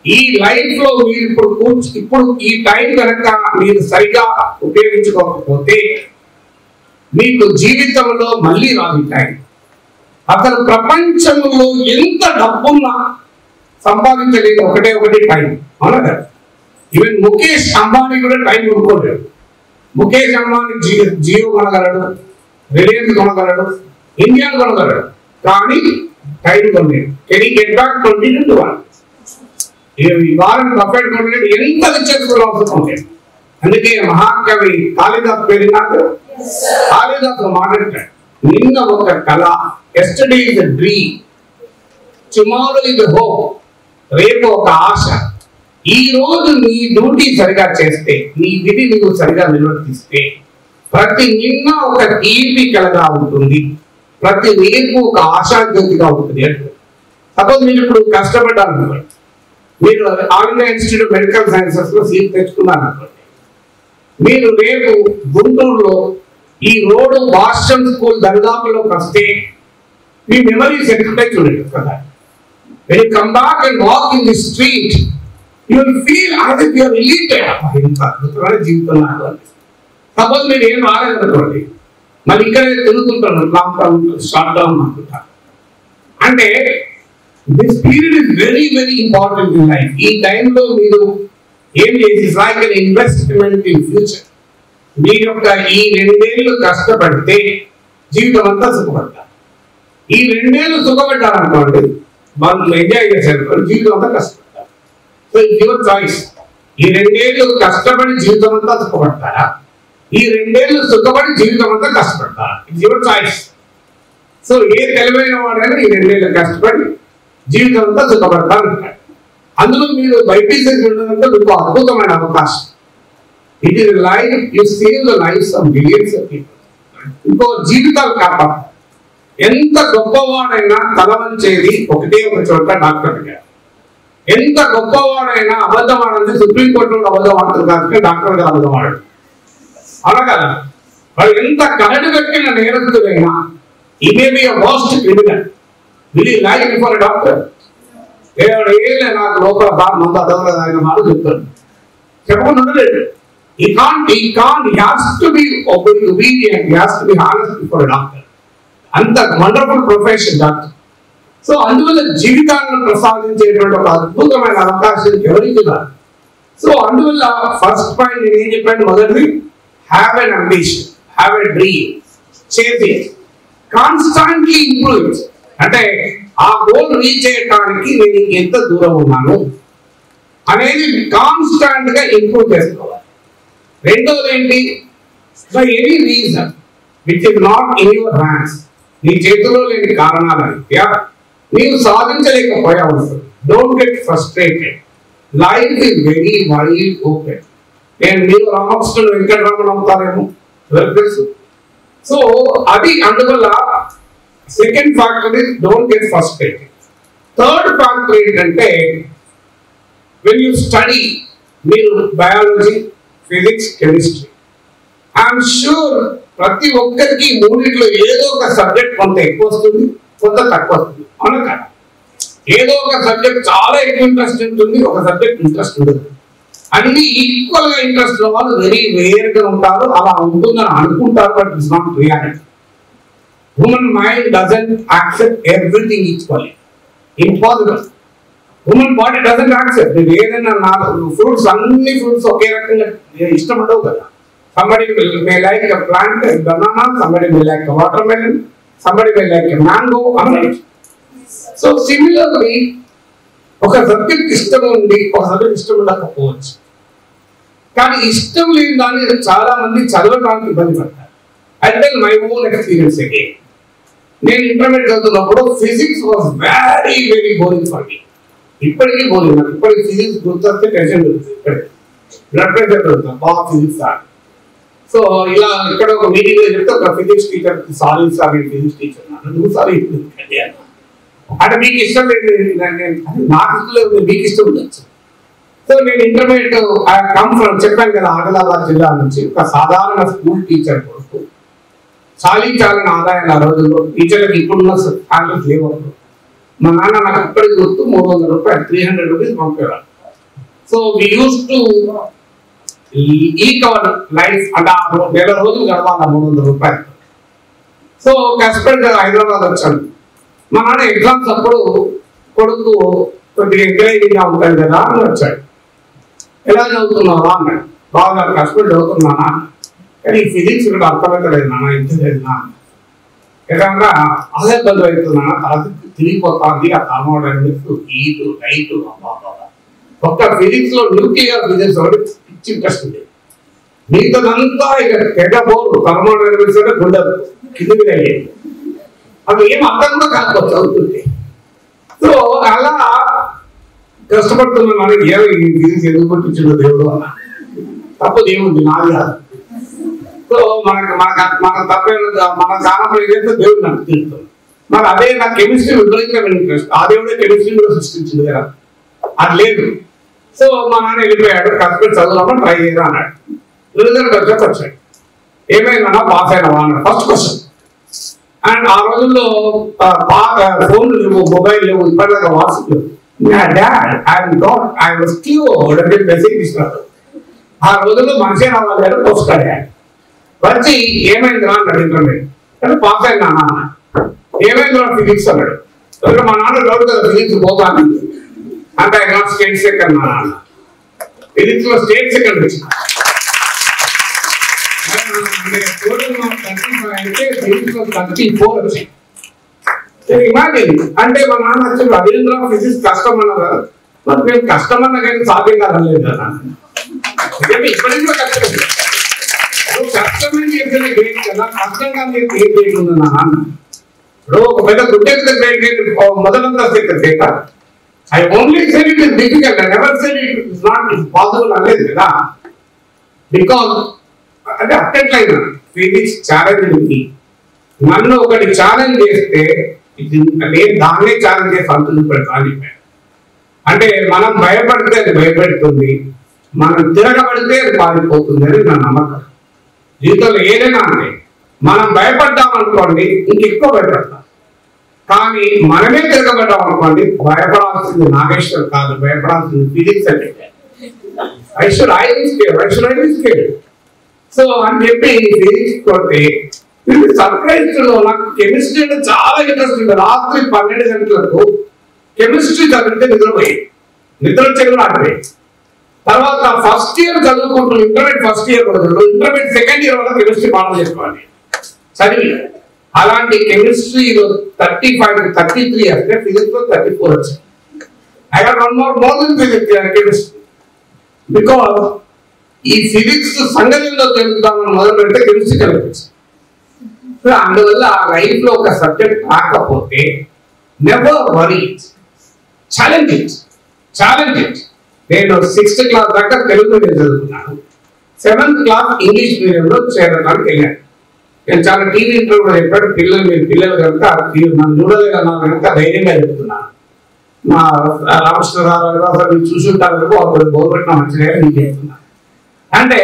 Speaker 1: ఈ లైఫ్లో మీరు ఇప్పుడు కూర్చు ఇప్పుడు ఈ టైం కనుక మీరు సరిగా ఉపయోగించుకోకపోతే మీకు జీవితంలో మళ్ళీ రాదు టైం. అసలు ప్రపంచంలో ఎంత డబ్బున్నా సంపాదించలేదు ఒకటే ఒకటి టైం. అవునా కదా? ఈవెన్ ముఖేష్ అంబానీ కూడా టైం కొనుక్కోలేడు ముఖేష్ అంబానీ జియో జియో కొనగలడు. రిలయన్స్ కొనగలడు ఇండియా కొనగలడు. కానీ time కొనలేడు can get back twenty two one? Warren Buffett కొనలేడు ఎంత రిచెస్ అందుకే మహాకవి కాళిదాస్ పేరు నాకు కాళిదాస్ మాట్లాడతాడు నిన్న ఒక కళ yesterday is dream tomorrow is hope రేపు ఒక ఆశ. ఈ రోజు నీ డ్యూటీ సరిగా చేస్తే నీ విధి నువ్వు సరిగా నిర్వర్తిస్తే ప్రతి నిన్న ఒక తీపి కలగా ఉంటుంది. ప్రతి రేపు ఒక ఆశాజ్యోతిగా ఉంటుంది. సపోజ్ మీరు ఇప్పుడు కష్టపడ్డారు అనుకోండి. మీరు ఆల్ ఇన్స్టిట్యూట్ మెడికల్ సైన్సెస్లో సీట్ తెచ్చుకున్నారు అనుకోండి. మీరు రేపు గుంటూరులో ఈ రోడ్డు బాస్టన్ స్కూల్ దరిదాపులోకి వస్తే మీ మెమరీస్ ఎట్లుంటాయి చూడండి కదా. When you come back and walk in the street you will feel as if you're related ఇంత అద్భుతమైన జీవితం నాకు అనిపిస్తుంది సపోజ్ మీరు ఏం రాలేదనుకోండి మళ్ళీ ఇక్కడే తిరుగుతుంటాను లాక్డౌన్ టర్మ్ షార్ట్ డౌన్ అనుకుంటాను అంటే this period is very very important in life ఈ టైంలో మీరు ఏం చేసి like an investment in future మీ యొక్క ఈ రెండేళ్ళు కష్టపడితే జీవితం అంతా సుఖపడతారు ఈ రెండేళ్ళు సుఖపడ్డారనుకోండి వాళ్ళు ఎంజాయ్ చేశారు జీవితం అంతా కష్టపడతారు సో ఇది యువర్ చాయిస్ ఈ రెండేళ్ళు కష్టపడి జీవితం అంతా సుఖపడతారా? ఈ రెండేళ్ళు సుఖపడి జీవితం అంతా కష్టపడతారు ఇది యువర్ చాయిస్ సో ఏ తెలివైన వాడైనా ఈ రెండేళ్ళు కష్టపడి జీవితం అంతా సుఖపడతారు అందులో మీరు బయటికి ఉండడంతో మీకు అద్భుతమైన అవకాశం. It is life you save the life of billions of people ఇంకో జీవితాలు కాపాడు. ఎంత గొప్పవాడైనా తల వంచేది ఒకటే ఒక చోట డాక్టర్ గారు. ఎంత గొప్పవాడైనా అబద్ధం ఆడంటే సుప్రీంకోర్టు అబద్ధం ఆడుతుంది. కాబట్టి డాక్టర్ గారు అబద్ధం ఆడాడు అలా కదా వాడు ఎంత కరడు కట్టిన నేరస్తుడైనా ఈ may be most criminal will life before doctor ఏడు ఏళ్ళే నాకు లోపల బాగా మందు అదవలేదు ఆయన మాట చెప్తాడు చెప్పకుండా ఉండలేదు ఈ కాన్ ఈ కాన్ has to be obedient has to be honest before doctor అంత వండర్ఫుల్ ప్రొఫెషన్ డాక్టర్ సో అందువల్ల జీవితాలను ప్రసాదించేటువంటి ఒక అద్భుతమైన అవకాశం ఎవరికి రాదు సో అందువల్ల ఫస్ట్ పాయింట్ నేను ఏం చెప్పాను మొదటిది have an ambition have a dream చేతి కాన్స్టాంట్లీ ఇంప్రూవ్ అంటే ఆ గోల్ రీచ్ చేయడానికి నేను ఎంత దూరం ఉన్నాను అనేది కాన్స్టాంట్గా ఇంప్రూవ్ చేసుకోవాలి. రెండోది ఏంటి? By any reason which is not in your hands నీ చేతిలో లేని కారణాలు అయితే నీవు సాధించలేకపోయావు. Don't get frustrated life is very wide open నేను మీరు రామకృష్ణుడు వెంకటరమణ అవుతారేమో? ఎవరికి తెలుసు సో అది అందువల్ల second factor is don't get frustrated third factor ఏంటంటే వెన్ యూ స్టడీ మీరు biology physics chemistry I'm sure ప్రతి ఒక్కరికి మూడింటిలో ఏదో ఒక సబ్జెక్ట్ కొంత ఎక్కువ వస్తుంది కొంత తక్కువ వస్తుంది. అవునా ఏదో ఒక సబ్జెక్ట్ చాలా ఎక్కువ ఇంట్రెస్ట్ ఉంటుంది ఒక సబ్జెక్ట్ ఇంట్రెస్ట్ ఉండదు. అన్ని ఈక్వల్గా ఇంట్రెస్ట్ ఉన్న వాళ్ళు వెరీ వేర్గా ఉంటారు అలా ఉంటుందని అనుకుంటారు but it's not reality human mind doesn't accept everything equally impossible human body doesn't accept నువ్వు ఏదైనా నా ఫ్రూట్స్ అన్ని ఫ్రూట్స్ ఒకే రకంగా ఇష్టం ఉండవు కదా. Somebody may like plant banana somebody may like watermelon somebody may like mango may so similarly ఒక subject ఇష్టం ఉండి ఒక సబ్జెక్ట్ ఇష్టం ఉండకపోవచ్చు. కానీ ఇష్టం లేని దాన్ని చాలా మంది చదవడానికి ఇబ్బంది పడతారు. అంటే మై ఓన్ ఎక్స్పీరియన్స్ అగైన్ నేను ఇంటర్మీడియట్ చదువుతున్నప్పుడు physics was very very boring for me ఇప్పటికీ బోరింగ్ నాకు. ఇప్పటికి ఫిజిక్స్ గుర్తొస్తే టెన్షన్ గుర్తుంది ఇప్పటికి. బ్లడ్ ప్రెషర్ పెరుగుతుంది. బాగా ఫిజిక్స్ సార్. సో ఇలా ఇక్కడ ఒక మీటింగ్లో చెప్తే ఒక physics teacher sorry sir physics teacher నువ్వు సారీ అంటే మీకు ఇష్టం లేదు నాకు ఇష్టం లేదు మీకు ఇష్టం ఉండొచ్చు. సో నేను ఇంటర్మీడియట్ కమ్ ఫ్రమ్ చెప్పాను కదా ఆదిలాబాద్ జిల్లా నుంచి ఒక సాధారణ స్కూల్ టీచర్ కొడుకు. చాలీ చాలని ఆదాయాలు ఆ రోజుల్లో టీచర్లకు ఇప్పుడున్న శాలరీస్ లేవు మా నాన్న నాకు ఇప్పటికి గుర్తు మూడు వందల రూపాయలు త్రీ హండ్రెడ్ రూపీస్ పంపేవాడు సో వి యూస్ టు ఈ కవర్ లైఫ్ అంటే ఆ నెల రోజులు గడవాలి మూడు వందల రూపాయలు. సో కష్టపడి హైదరాబాద్ వచ్చాను మా నాన్న ఎగ్జామ్స్ అప్పుడు కొడుకు కొద్దిగా ఎంకరేజింగ్గా ఉంటాడు కదా అని వచ్చాడు. ఎలా చదువుతున్నావా? అన్నాడు. బాగా కష్టపడి చదువుతున్నానా? కానీ ఫిజిక్స్ కూడా అర్థమవుతలేదు నాన్న ఇంత లేదు నా ఏదన్నా అదే ఇబ్బంది అవుతున్నానా? తర్వాత తిరిగిపోతుంది ఆ థర్మోడైనమిక్స్ హీట్ లైట్ ఒక్క ఫిజిక్స్లో న్యూక్లియర్ ఫిజిక్స్ ఒకటి పిచ్చి ఇంట్రెస్ట్ ఉంది. మిగతాదంతా ఇక తెగబోరు థర్మోడైనమిక్స్ అంటే గుండెలు కింద మీద అయ్యేది అవి ఏం అర్థం కూడా కాదు చదువుతుంటే. సో అలా కష్టపడుతున్న మనకి ఏమి ఫిజిక్స్ ఎందుకు పట్టించిన దేవుడు అన్న. తప్పదు ఏముంది నాది కాదు. సో మనకు మనకు మన తప్పేం మన కాలంలో ఏదైతే దేవుడు నాకు తీరుతుంది మరి అదే నా కెమిస్ట్రీ విపరీతమైన ఇంట్రెస్ట్. ఆ దేవుడే కెమిస్ట్రీ కూడా సృష్టించింది కదా. అది లేదు. సో మా నాన్న వెళ్ళిపోయాడు కష్టపడి చదువుదామని ట్రై చేయరా అన్నాడు. రిజల్ట్ వచ్చాక వచ్చాడు ఏమైందన్నా? పాస్ అయినావా అన్నాడు. ఫస్ట్ క్వశ్చన్ అండ్ ఆ రోజుల్లో ఫోన్ లేవు మొబైల్ లేవు ఇప్పటిదాకా వాట్సాప్ లేవు నా dad I got I was cured అంటే మెసేజ్ ఇస్తున్నాడు. ఆ రోజుల్లో మనిషే రావాలి అని పోస్ట్ వచ్చి ఏమైంది రా అన్నాడు ఇంటర్మీడియట్ అంటే పాస్ అయినా అన్న ఏమైంది రా ఫిజిక్స్ అన్నాడు. అంటే మా నాన్న డౌట్ కదా ఫిజిక్స్ పోతాను అంటే ఐ నాట్ స్టేట్ సెకండ్ మా నాన్న. ఫిజిక్స్లో స్టేట్ సెకండ్ వచ్చింది. ఇమాజిన్ అంటే మా నాన్న వచ్చి రవీంద్ర ఫిజిక్స్ కష్టం అన్నారు కదా మరి మేము కష్టం అన్న కానీ సాధ్యం కాదలేదు కదా ఎందుకంటే ఇప్పటికీ కూడా కష్టం నువ్వు కష్టమని చెప్పిన గ్రేట్ కదా కష్టంగా మీరు ఏ గ్రేట్ ఉంది నా నాన్న ఇప్పుడు ఒక పెద్ద గుడ్డెక్కిన great great మొదలంతా great I only said it is difficult I never said it is not possible అనలేదు కదా బికాజ్ అంటే అట్టట్లయినా ఫిజిక్స్ ఛాలెంజ్ ఉంది. నన్ను ఒకటి ఛాలెంజ్ చేస్తే ఇది నేను దాన్నే ఛాలెంజ్ చేసి అంటుంది అంటే మనం భయపడితే అది భయపెడుతుంది మనం తిరగబడితే అది పారిపోతుంది అని నా నమ్మకం. జీవితంలో ఏదైనా అంటే మనం భయపడ్డాం అనుకోండి ఇంకెక్కువ భయపడతాం. కానీ మనమే తిరగబడ్డాం అనుకోండి భయపడాల్సింది నాగేశ్వరం కాదు భయపడాల్సింది ఫిజిక్స్ అంటే. ఐ షుడ్ సో అని చెప్పి ఫిజిక్స్ కొడితే వీళ్ళు సర్ప్రైజ్ నాకు కెమిస్ట్రీ అంటే చాలా ఇంట్రెస్ట్ ఉంది. రాత్రి పన్నెండు గంటలకు కెమిస్ట్రీ చదివితే నిద్రపోయి నిద్ర వచ్చేది తర్వాత ఫస్ట్ ఇయర్ చదువుకుంటూ ఇంటర్మీడియట్ ఫస్ట్ ఇయర్ రోజుల్లో ఇంటర్మీడియట్ సెకండ్ ఇయర్ వల్ల కెమిస్ట్రీ పాఠం చేసుకోవాలి. చదివి అలాంటి కెమిస్ట్రీలో థర్టీ ఫైవ్ థర్టీ త్రీ అంటే ఫిజిక్స్లో థర్టీ ఫోర్ వచ్చింది. I have won more more then physics chemistry because ఈ ఫిజిక్స్ సంగతిలో తెలుగుతామని మొదలు పెడితే కెమిస్ట్రీ కనిపించింది అందువల్ల ఆ లైఫ్లో ఒక సబ్జెక్ట్ రాకపోతే never worry challenge it challenge it నేను సిక్స్త్ క్లాస్ దాకా తెలుగు మీడియం చదువుకున్నాను సెవెంత్ క్లాస్ ఇంగ్లీష్ మీడియంలో చేరడానికి వెళ్ళాను. నేను చాలా టీవీ ఇంటర్వ్యూలో చెప్పాడు పిల్లలు మీ పిల్లలు కనుక మనం కదా కనుక ధైర్యంగా చెప్తున్నాను. మా రామకృష్ణరావు గారు చూసి ఉంటారు కనుక అప్పుడు బోర్పెట్టిన మంచిగా నేను చెప్తున్నాను. అంటే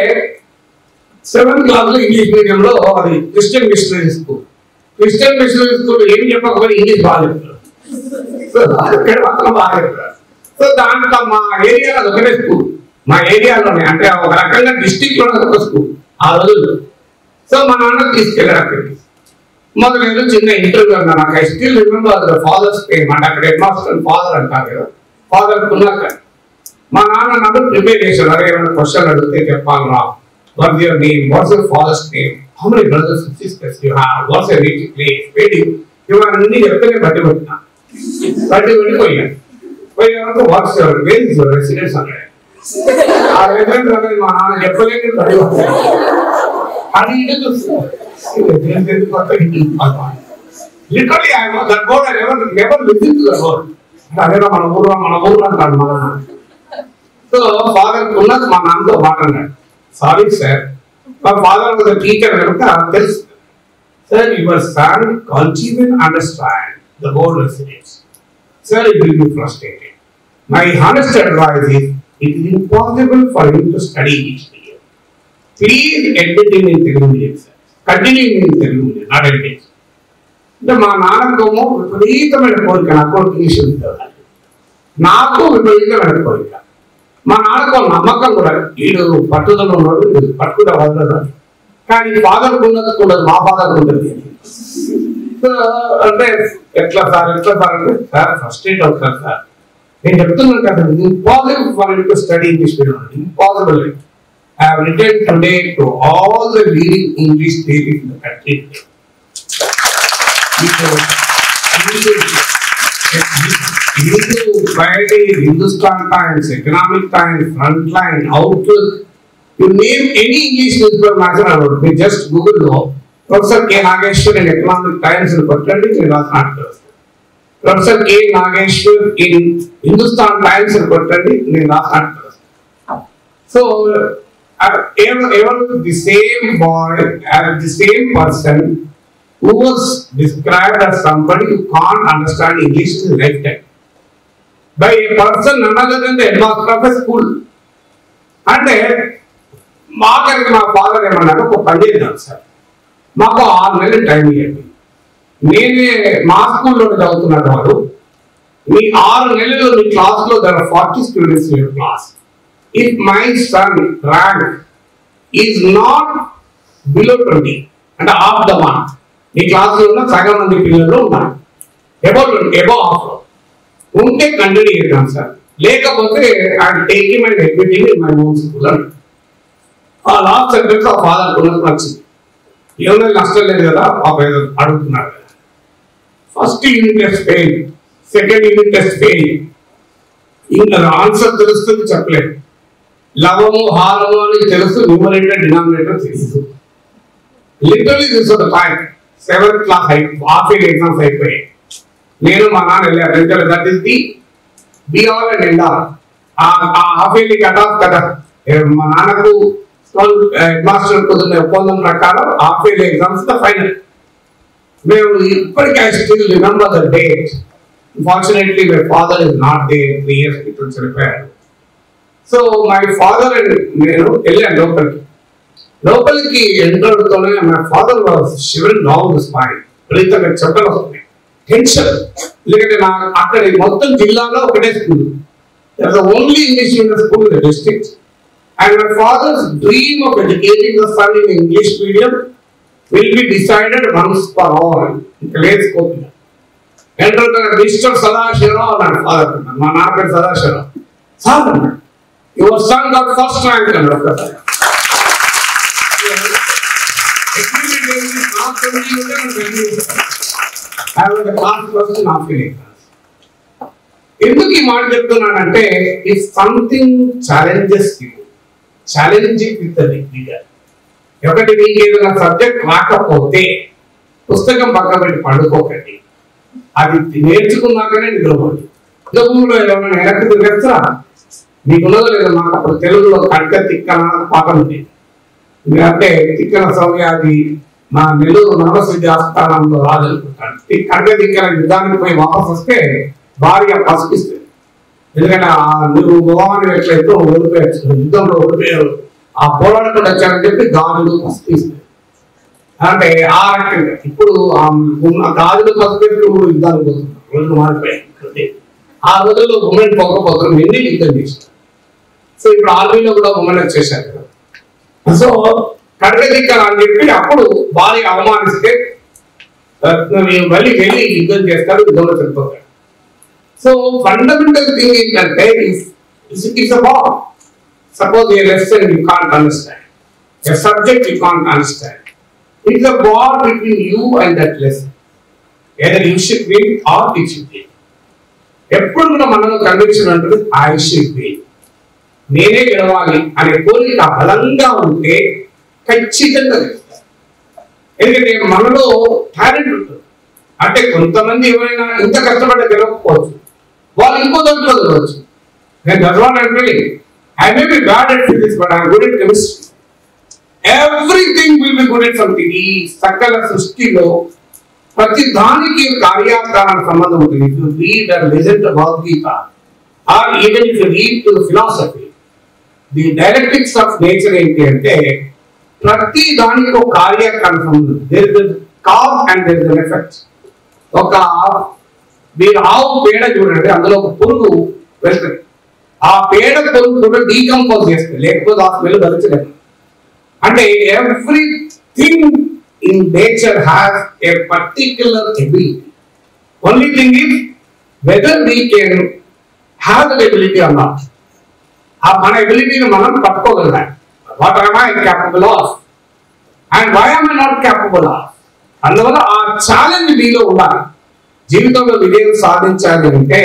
Speaker 1: సెవెంత్ క్లాస్లో ఇంగ్లీష్ మీడియంలో అది Christian missionary school. Christian missionary school ఏం చెప్పకపోతే ఇంగ్లీష్ బాగా చెప్తారు. సో బాగా చెప్తారు. సో దాంట్లో మా ఏరియాలో ఒకటే స్కూల్. మా ఏరియాలోనే అంటే ఒక రకంగా డిస్టిక్లో ఒక స్కూల్ ఆ రోజు. సో మా నాన్న తీసుకెళ్ళారు అక్కడికి. మొదలు చిన్న ఇంటర్వ్యూ అన్నా నాకు I still remember father's name అంటే అక్కడ హెడ్ మాస్టర్ ఫాదర్ అంటారు కదా. ఫాదర్ ఉన్నాక మా నాన్న నన్ను ప్రిపేర్ చేశాడు. అరే ఏమైనా క్వశ్చన్ అడిగితే చెప్పాలి రా. What's your name what's your father's name how many brothers and sisters you have what's your reach place వేడి ఇవన్నీ చెప్తేనే బట్టి పెట్టినా. బట్టి పెట్టిపోయాను పోయినాక what's your where is your residence అన్నాడు. ఆ రెసిడెన్స్ అనేది మా నాన్న చెప్పలేదు బట్టి పెట్టాను అది ఇది చూస్తున్నాడు literally I know that board I never never listen to the board అదేనా మన ఊరు మన ఊరు అంటాడు మన సో ఫాదర్ ఉన్నది మా నాన్నతో మాట్లాడాడు సారీ సార్ మా ఫాదర్ ఒక టీచర్ కనుక తెలుసు sir your son can't even understand the board residence sir it will be frustrated my honest advice is it is impossible for him to study English medium please admit in Telugu medium sir continue in Telugu medium not admit అంటే మా నాన్నకేమో విపరీతమైన కోరిక నాకు English చదవాలి నాకు విపరీతమైన కోరిక మా నాన్నకు నమ్మకం కూడా వీడు పట్టుదల ఉన్నాడు వీడు పట్టుదల వదలడు కానీ ఫాదర్కు ఉన్నది ఉండదు మా ఫాదర్కు ఉండదు అంటే ఎట్లా సార్ ఎట్లా సార్ అంటే సార్ ఫస్ట్ ఎయిడ్ అవుతారు సార్. నేను చెప్తున్నాను కదా impossible for you to study English medium impossible I have written today to all the leading English English in the country English Hindu, Friday, Hindustan Times, Economic Times, Frontline, Outlook, you name any English newspaper about me, just Google. Professor K. Nageshwar in Economic Times in Portland, in articles. Professor K. Nageshwar in Hindustan Times in Portland, in articles. So, uh, ever, ever the same boy, the same person who was described as somebody who can't understand English in his by a person none other than the headmaster of a school. అంటే మాకరికి మా father ఏమన్నాడు ఒక పని చేద్దాం sir మాకు ఆరు నెలలు time ఇవ్వండి నేనే మా స్కూల్లో చదువుతున్నాడు వాడు. మీ ఆరు నెలలు మీ క్లాస్లో there forty students in class. If my son rank is not below twenty అంటే ఆఫ్ ద మంత్ మీ క్లాస్లో ఉన్న సగం మంది పిల్లలు ఉన్నారు. ఎబో ఎబో హాఫ్ ఉంటే కంటిన్యూ చేద్దాం సార్. లేకపోతే I taking and admitting in my own school అని. ఆ లాస్ట్ సబ్జెక్ట్ ఆ ఫాదర్ ఉన్నది నచ్చింది. ఏమైనా నష్టం లేదు కదా పాప ఏదో అడుగుతున్నారు first unit test fail second unit test fail ఇంకా ఆన్సర్ తెలుస్తుంది చెప్పలేదు. లవము హారము అని తెలుసు న్యూమరేటర్ డినామినేటర్ తెలుసు. Literally this the time seventh class అయి హాఫ్ ఇయర్ ఎగ్జామ్స్ అయిపోయాయి. నేను మా నాన్న వెళ్ళాను ఎందుకంటే that is the be all and end all ఆ హాఫ్ ఇయర్లీ కట్ ఆఫ్ కదా. ఏ మా నాన్నకు హెడ్ మాస్టర్ కుదిరిన ఒప్పందం ప్రకారం half yearly exams the final మేము ఇప్పటికీ I still remember the date unfortunately my father is not there three years క్రితం చనిపోయారు సో మై ఫాదర్ అండ్ నేను వెళ్ళాను లోపలికి. లోపలికి ఎంటర్ అవుతూనే my father was shivering all the smile విపరీతంగా చెప్పలు వస్తున్నాయి. టెన్షన్. ఎందుకంటే నా అక్కడ మొత్తం జిల్లాలో ఒకటే school there only English medium school in the district and my father's dream of educating the son in English medium will be decided once for all ఇంకా లేదు స్కోప్ ఎంటర్ మిస్టర్ సదాశివరావు అన్నాడు ఫాదర్ మా నా పేరు సదాశివరావు సార్ అన్నాడు your son got first rank అన్నాడు ఒక్కసారి Agreement class twenty ఉంటే మనకు agreement ఉంటుంది. I ఎందుకు ఈ మాట చెప్తున్నానంటే if something challenges you challenging with the ఒకటి మీకు ఏదైనా సబ్జెక్ట్ రాకపోతే పుస్తకం పక్కన పెట్టి పండుకోకండి. అది నేర్చుకున్నాకనే నిద్రపోండి. ఉద్యోగంలో ఏమైనా వెనక్కి తిరగచ్చా మీకున్నదో లేదో నాకు అప్పుడు తెలుగులో కడక తిక్కన పాఠం ఉంది. ఎందుకంటే తిక్కన సౌర్యాది మా నెల్లూరు నర్వస్ విద్యా ఆస్థానంలో రాజనుకుంటాడు యుద్ధానికి పోయి వాపస్ వస్తే భార్య పసిపిస్తుంది ఎందుకంటే ఆ నువ్వు భగవాన్ ఎట్లయితే ఓడిపోయచ్చు యుద్ధంలో ఓడిపోయారు. ఆ పోరాడకుండా వచ్చారని చెప్పి గాజులు పసిపిస్తుంది అంటే ఆ రకంగా ఇప్పుడు ఆ ఉన్న గాజులు పసిపెట్టు యుద్ధాలు పోతున్నారు రోజులు మారిపోయాయి ఆ రోజుల్లో ఉమెన్ పోకపోతున్నారు. ఎన్ని యుద్ధం చేశారు? సో ఇప్పుడు ఆర్మీలో కూడా ఉమెన్ వచ్చేసారు కదా సో అడగదిక్కాను అని చెప్పి అప్పుడు భార్య అవమానిస్తే మళ్ళీ వెళ్ళి యుద్ధం చేస్తాడు యుద్ధంలో చనిపోతాడు సో ఫండమెంటల్ థింగ్ ఏంటంటే it's a ball suppose a lesson you can't understand a subject you can't understand it's a ball between you and that lesson either you should win or you should win ఎప్పుడు కూడా మనలో conviction ఉంటుంది I should win నేనే గెలవాలి అనే కోరిక బలంగా ఉంటే ఖచ్చితంగా ఎందుకంటే మనలో టాలెంట్ ఉంటుంది. అంటే కొంతమంది ఎవరైనా ఇంత కష్టపడ్డ గెలవకపోవచ్చు. వాళ్ళు ఇంకో దాంట్లో గెలవచ్చు నేను చదవాలి అంటే I may be bad at physics but I good at chemistry everything will be good at something ఈ సకల సృష్టిలో ప్రతి దానికి కార్యాకారణ సంబంధం ఉంటుంది. If you read a legend to Bhagavad Gita or even if you read to philosophy the dialectics of nature ఏంటి అంటే ప్రతి దానికి ఒక కార్యకారణ ఉంది there is cause and there is effect ఒక మీరు ఆవు పేడ చూడండి అందులో ఒక పురుగు వెళ్తుంది ఆ పేడ పురుగు కూడా డీకంపోజ్ చేస్తుంది లేకపోతే ఆ స్మెల్ భరించలేదు అంటే everything in nature has a particular ability only thing is whether we can have the ability or ఆ మన ఎబిలిటీని మనం పట్టుకోగలగాలి. What are I capable of and why am not capable of అందువల్ల ఆ ఛాలెంజ్ మీలో ఉండాలి. జీవితంలో విజయం సాధించాలి అంటే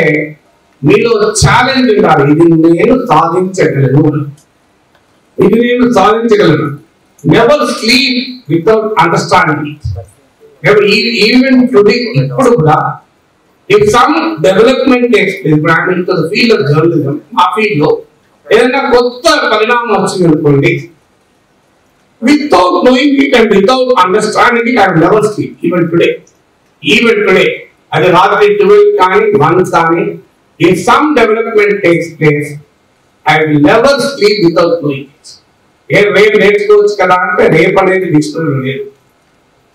Speaker 1: మీలో ఛాలెంజ్ ఉండాలి. ఇది నేను సాధించగలను ఇది నేను సాధించగలను. Never sleep without understanding even today ఇప్పుడు కూడా ఇఫ్ సమ్ డెవలప్మెంట్ టేక్స్ ఇప్పుడు I mean to field of journalism ఆ ఫీల్డ్లో ఏదైనా కొత్త పరిణామం వచ్చింది అనుకోండి without knowing it and without understanding it, I have never sleep, today అది రాత్రి ట్వెల్వ్ కానీ వన్ కానీ in some development takes place I levels never sleep without knowing it ఏ రేపు నేర్చుకోవచ్చు కదా అంటే రేపు అనేది డిక్షనరీ లేదు.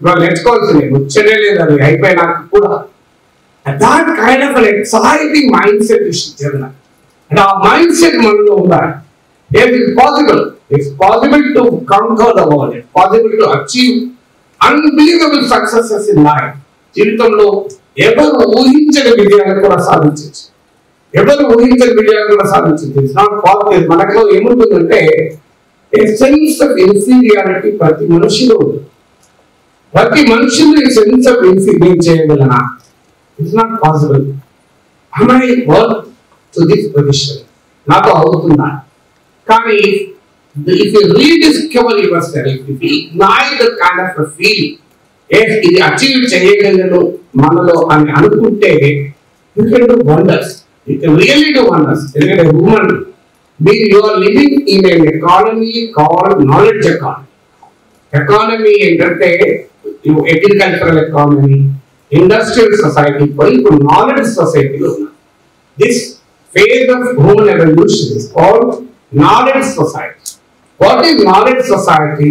Speaker 1: ఇవాళ నేర్చుకోవాల్సిందే ముచ్చటే లేదు అది అయిపోయినాక కూడా. That kind of exciting mindset జరగాలి అంటే ఆ మైండ్ సెట్ మనలో ఉండాలి. ఏది possible it's possible to to the world it's possible to achieve unbelievable successes in life జీవితంలో ఎవరు ఊహించని విజయాన్ని కూడా సాధించవచ్చు. ఎవరు ఊహించని విజయాన్ని కూడా సాధించవచ్చు. ఇట్స్ నాట్ పాజిటివ్ మనలో ఏముంటుందంటే ఏ సెన్స్ ఆఫ్ ఇన్ఫీరియారిటీ ప్రతి మనిషిలో ఉంది ప్రతి మనిషిలో ఈ సెన్స్ ఆఫ్ ఇన్ఫీరియర్ చేయగలనా? It's not possible I work to అవుతుందా? కానీ if you rediscover yourself if ignite the kind of feeling ఇది అచీవ్ చేయగలను మనలో అని అనుకుంటే you can do wonders you can really do wonders ఎందుకంటే ఉమెన్ మీరు you are living in an economy called knowledge economy economy ఏంటంటే agricultural economy industrial society పోయి ఇప్పుడు నాలెడ్జ్ సొసైటీలో ఉన్నాం. This phase of human evolution is called knowledge society. What is knowledge society?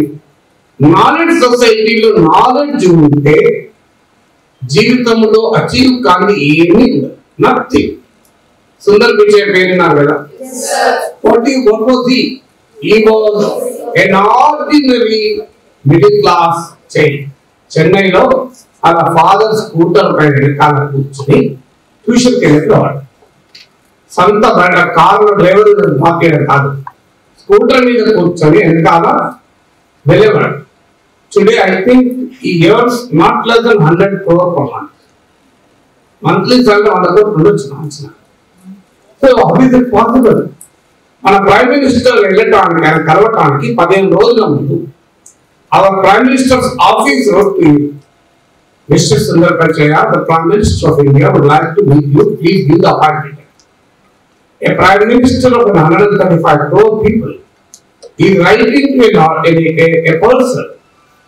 Speaker 1: Knowledge సొసైటీలో knowledge ఉంటే జీవితంలో achieve కాని ఏమీ నథింగ్ సుందర్ పిచ్చే పేరున్నారు కదా? వాట్ ఈ what was he he was an ordinary middle class child చెన్నైలో అలా ఫాదర్ స్కూటర్ పైన వెనకాల కూర్చుని ట్యూషన్కి వెళ్ళేవాడు. సొంత బండ కారులో డ్రైవర్ మాకేయడం కాదు. స్కూటర్ మీద కూర్చొని వెనకాల వెళ్ళేవాడు. Today, I think he earns not less than 100 crore per month. Monthly salary వంద కోట్లు ఉండొచ్చు నా అంచనా so how is it possible మన ప్రైమ్ మినిస్టర్ వెళ్ళటానికి ఆయన కలవటానికి పదిహేను రోజుల ముందు our prime minister's office wrote to mister Sundar Pichai the prime minister of India would like to meet you please give the appointment a prime minister of 135 crore people is writing to a, a, a person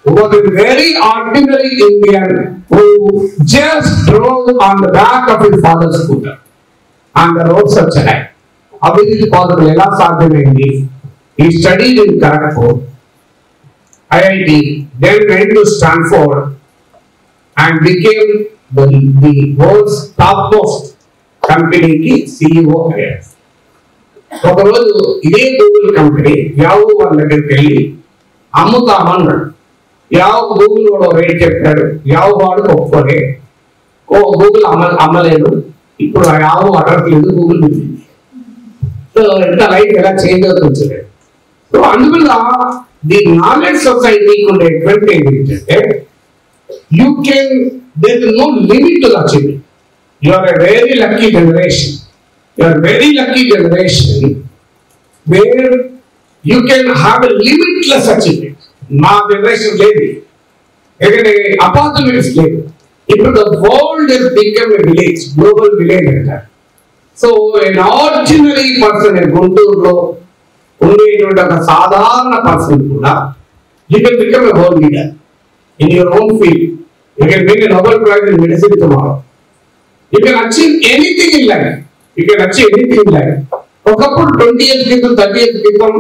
Speaker 1: who was a very ordinary Indian who just drove on the back of his father's scooter on the roads of Chennai. How is it possible? Ella Sadhana He studied in Kharagpur, IIT, then went to Stanford and became the, the world's topmost కంపెనీకి CEO అయ్యాడు. ఒకరోజు ఇదే Google company యావు వాళ్ళ దగ్గరికి వెళ్ళి అమ్ముతామన్నాడు యావు Google వాడు rate చెప్పాడు. యావు వాడు ఒప్పుకోలే. ఓ గూగుల్ అమ్మ అమ్మలేదు. ఇప్పుడు ఆ యావు అడగట్లేదు గూగుల్ పిలిచింది సో ఎంత లైఫ్ ఎలా చేంజ్ అవుతుంది సో అందువల్ల ది నాలెడ్జ్ సొసైటీకి ఉండే ఏంటంటే you can there is no limit to achievement You are a very lucky generation. You are a very lucky generation where you can have a limitless achievement. My generation lady, even a opportunities lady. Even the world has become a village, global village. So an ordinary person in Gundurlo, only a sadhana person, you can become a world leader in your own field. You can win a Nobel Prize in medicine tomorrow. in medicine tomorrow you can achieve anything in life you can achieve anything in life ఒకప్పుడు twenty years క్రితం thirty years క్రితం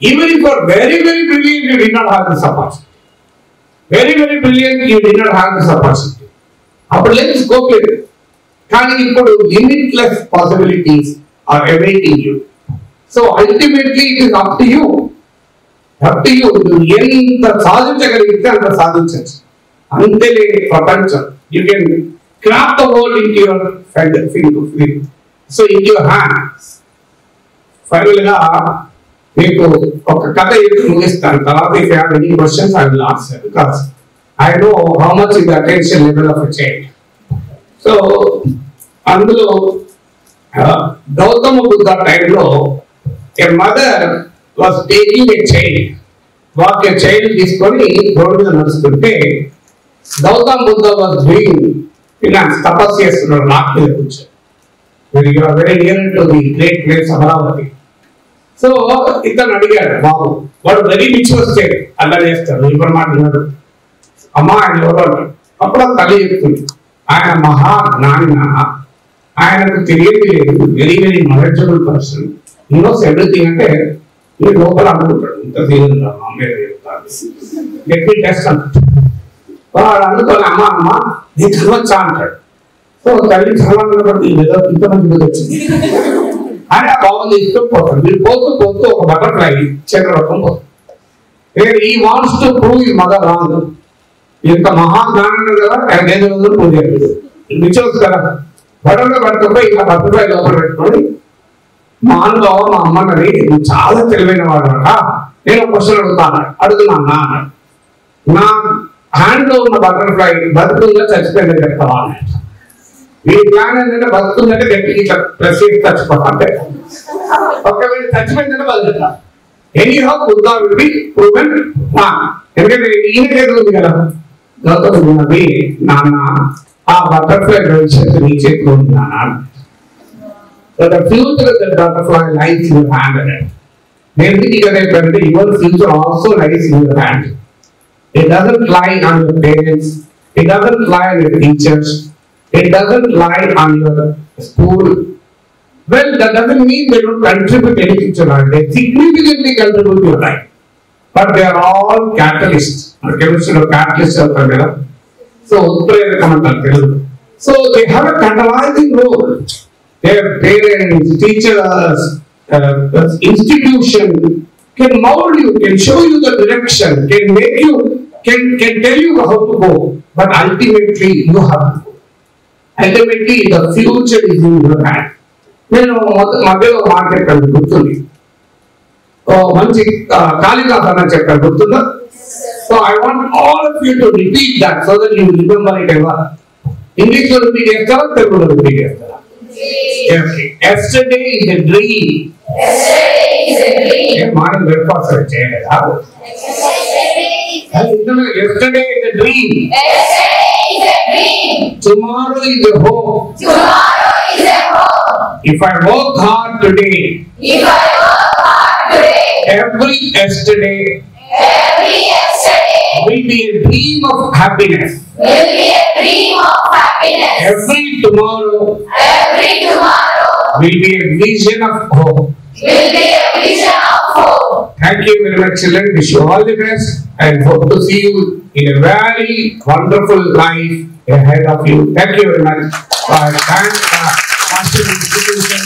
Speaker 1: even if are very very brilliant you did not have this opportunity very very brilliant you did not have this opportunity అప్పుడు లేదు scope లేదు కానీ ఇప్పుడు limitless possibilities are awaiting you so ultimately it is up to you up to you ఎంత సాధించగలిగితే అంత సాధించచ్చు అంతే లేని ప్రపంచం you can grab the world into your finger, finger, finger. So in your hands. ఫైనల్గా మీకు ఒక కథ ఎత్తి ముగిస్తాను తర్వాత if have any questions I will answer because I know how much is attention level of child so అందులో గౌతమ బుద్ధ టైంలో a mother was taking a child walk a child తీసుకొని రోడ్డు మీద నడుస్తుంటే గౌతమ్ బుద్ధ వాజ్ డూయింగ్ ఇలాంటి తపస్సు చేస్తున్నారు నాకు మీద కూర్చొని మీరు you are very near to the great place Amaravati so ఇతను అడిగాడు బాబు వాడు వెరీ మిచ్చి వస్తే అలా చేస్తాడు ఇప్పుడు మాట్లాడు అమ్మ ఆయన ఎవరు అంటాడు అప్పుడు ఆ తల్లి చెప్తుంది ఆయన మహా జ్ఞాని ఆయనకు తెలియదు లేదు very very knowledgeable person knows everything అంటే మీరు లోపల అనుకుంటాడు ఇంత తెలియదు అమ్మే లెట్ టెస్ట్ అంటాడు వాడు అనుకోని అమ్మ అమ్మ నీ చదవచ్చా అంటాడు. సో తల్లి చదవాలన్నప్పుడు ఏదో ఇంత ఇంతమంది వచ్చింది. అని ఆ బాగుంది ఇస్తూ పోతాడు. మీరు పోతూ పోతూ ఒక బటర్ఫ్లై చక్రవర్తం పోతుంది ఈ వాన్స్ టు ప్రూవ్ ఈ మదర్ రాదు. ఇంత మహాజ్ఞానం కదా ఆయన ఐదు రోజులు పూజ నిచోస్ కదా. బటర్ఫ్లై పడుతుంటే ఇలా బటర్ఫ్లై లోపల పెట్టుకొని మా అనుభవ మా అమ్మన్నది నువ్వు చాలా తెలివైన వాడు నేను ఒక క్వశ్చన్ అడుగుతాను అడుగుతున్నా అన్నాడు. నా హ్యాండ్లో ఉన్న బటర్ఫ్లై బతుకుందా చచ్చిపోయిందని చెప్తావా అన్నాడు మీ ప్లాన్ ఏంటంటే బతుకుందంటే గట్టికి ఇట్లా ప్రెస్ చేసి చచ్చిపోతా. అంటే ఒకవేళ చచ్చిపోయిందంటే బతుకుతా. Anyhow Buddha will be proven ఎందుకంటే ఈయన చేతులు ఉంది కదా. గౌతమ్ ఉన్నది నాన్న ఆ బటర్ఫ్లై భవిష్యత్తు నీ చేతిలో ఉంది నాన్న. The future of the butterfly life your hand అనేది నేను ఇక్కడ ఏంటంటే your future also life your hand It doesn't lie on your parents. It doesn't lie on your teachers. It doesn't lie on your school. Well, that doesn't mean they don't contribute anything to life. They significantly contribute to life. But they are all catalysts. Chemistry of catalysts are there. So, so they have a catalyzing role. Their parents, teachers, uh, institution can mold you, can show you the direction, can make you, can, can tell you how to go. But ultimately, you have to go. Ultimately, the future is in your hand. నేను మొద- మధ్యలో మాట గుర్తుంది ఓ మంచి కాళిదాస్ అన్న చెప్పాను గుర్తుందా So I want all of you to repeat that so that you remember it ever. English లో repeat చేస్తారా తెలుగులో repeat చేస్తారా Okay. Yesterday is a dream.
Speaker 2: Yesterday is a dream.
Speaker 1: ఏ మార్నింగ్ బ్రేక్ఫాస్ట్ చేయలేదా Yesterday is a dream.
Speaker 2: Yesterday is a dream.
Speaker 1: Tomorrow is a hope.
Speaker 2: Tomorrow is a hope.
Speaker 1: If I work hard today,
Speaker 2: If I work hard today,
Speaker 1: every yesterday
Speaker 2: every yesterday
Speaker 1: will be a dream of happiness.
Speaker 2: will be a dream of happiness.
Speaker 1: Every tomorrow
Speaker 2: Every tomorrow
Speaker 1: will be a vision of hope.
Speaker 2: will be a vision of hope.
Speaker 1: Thank you very much, children. Wish you all the best and hope to see you in a very wonderful life ahead of you. Thank you very much. Uh, thank uh, Master Institution.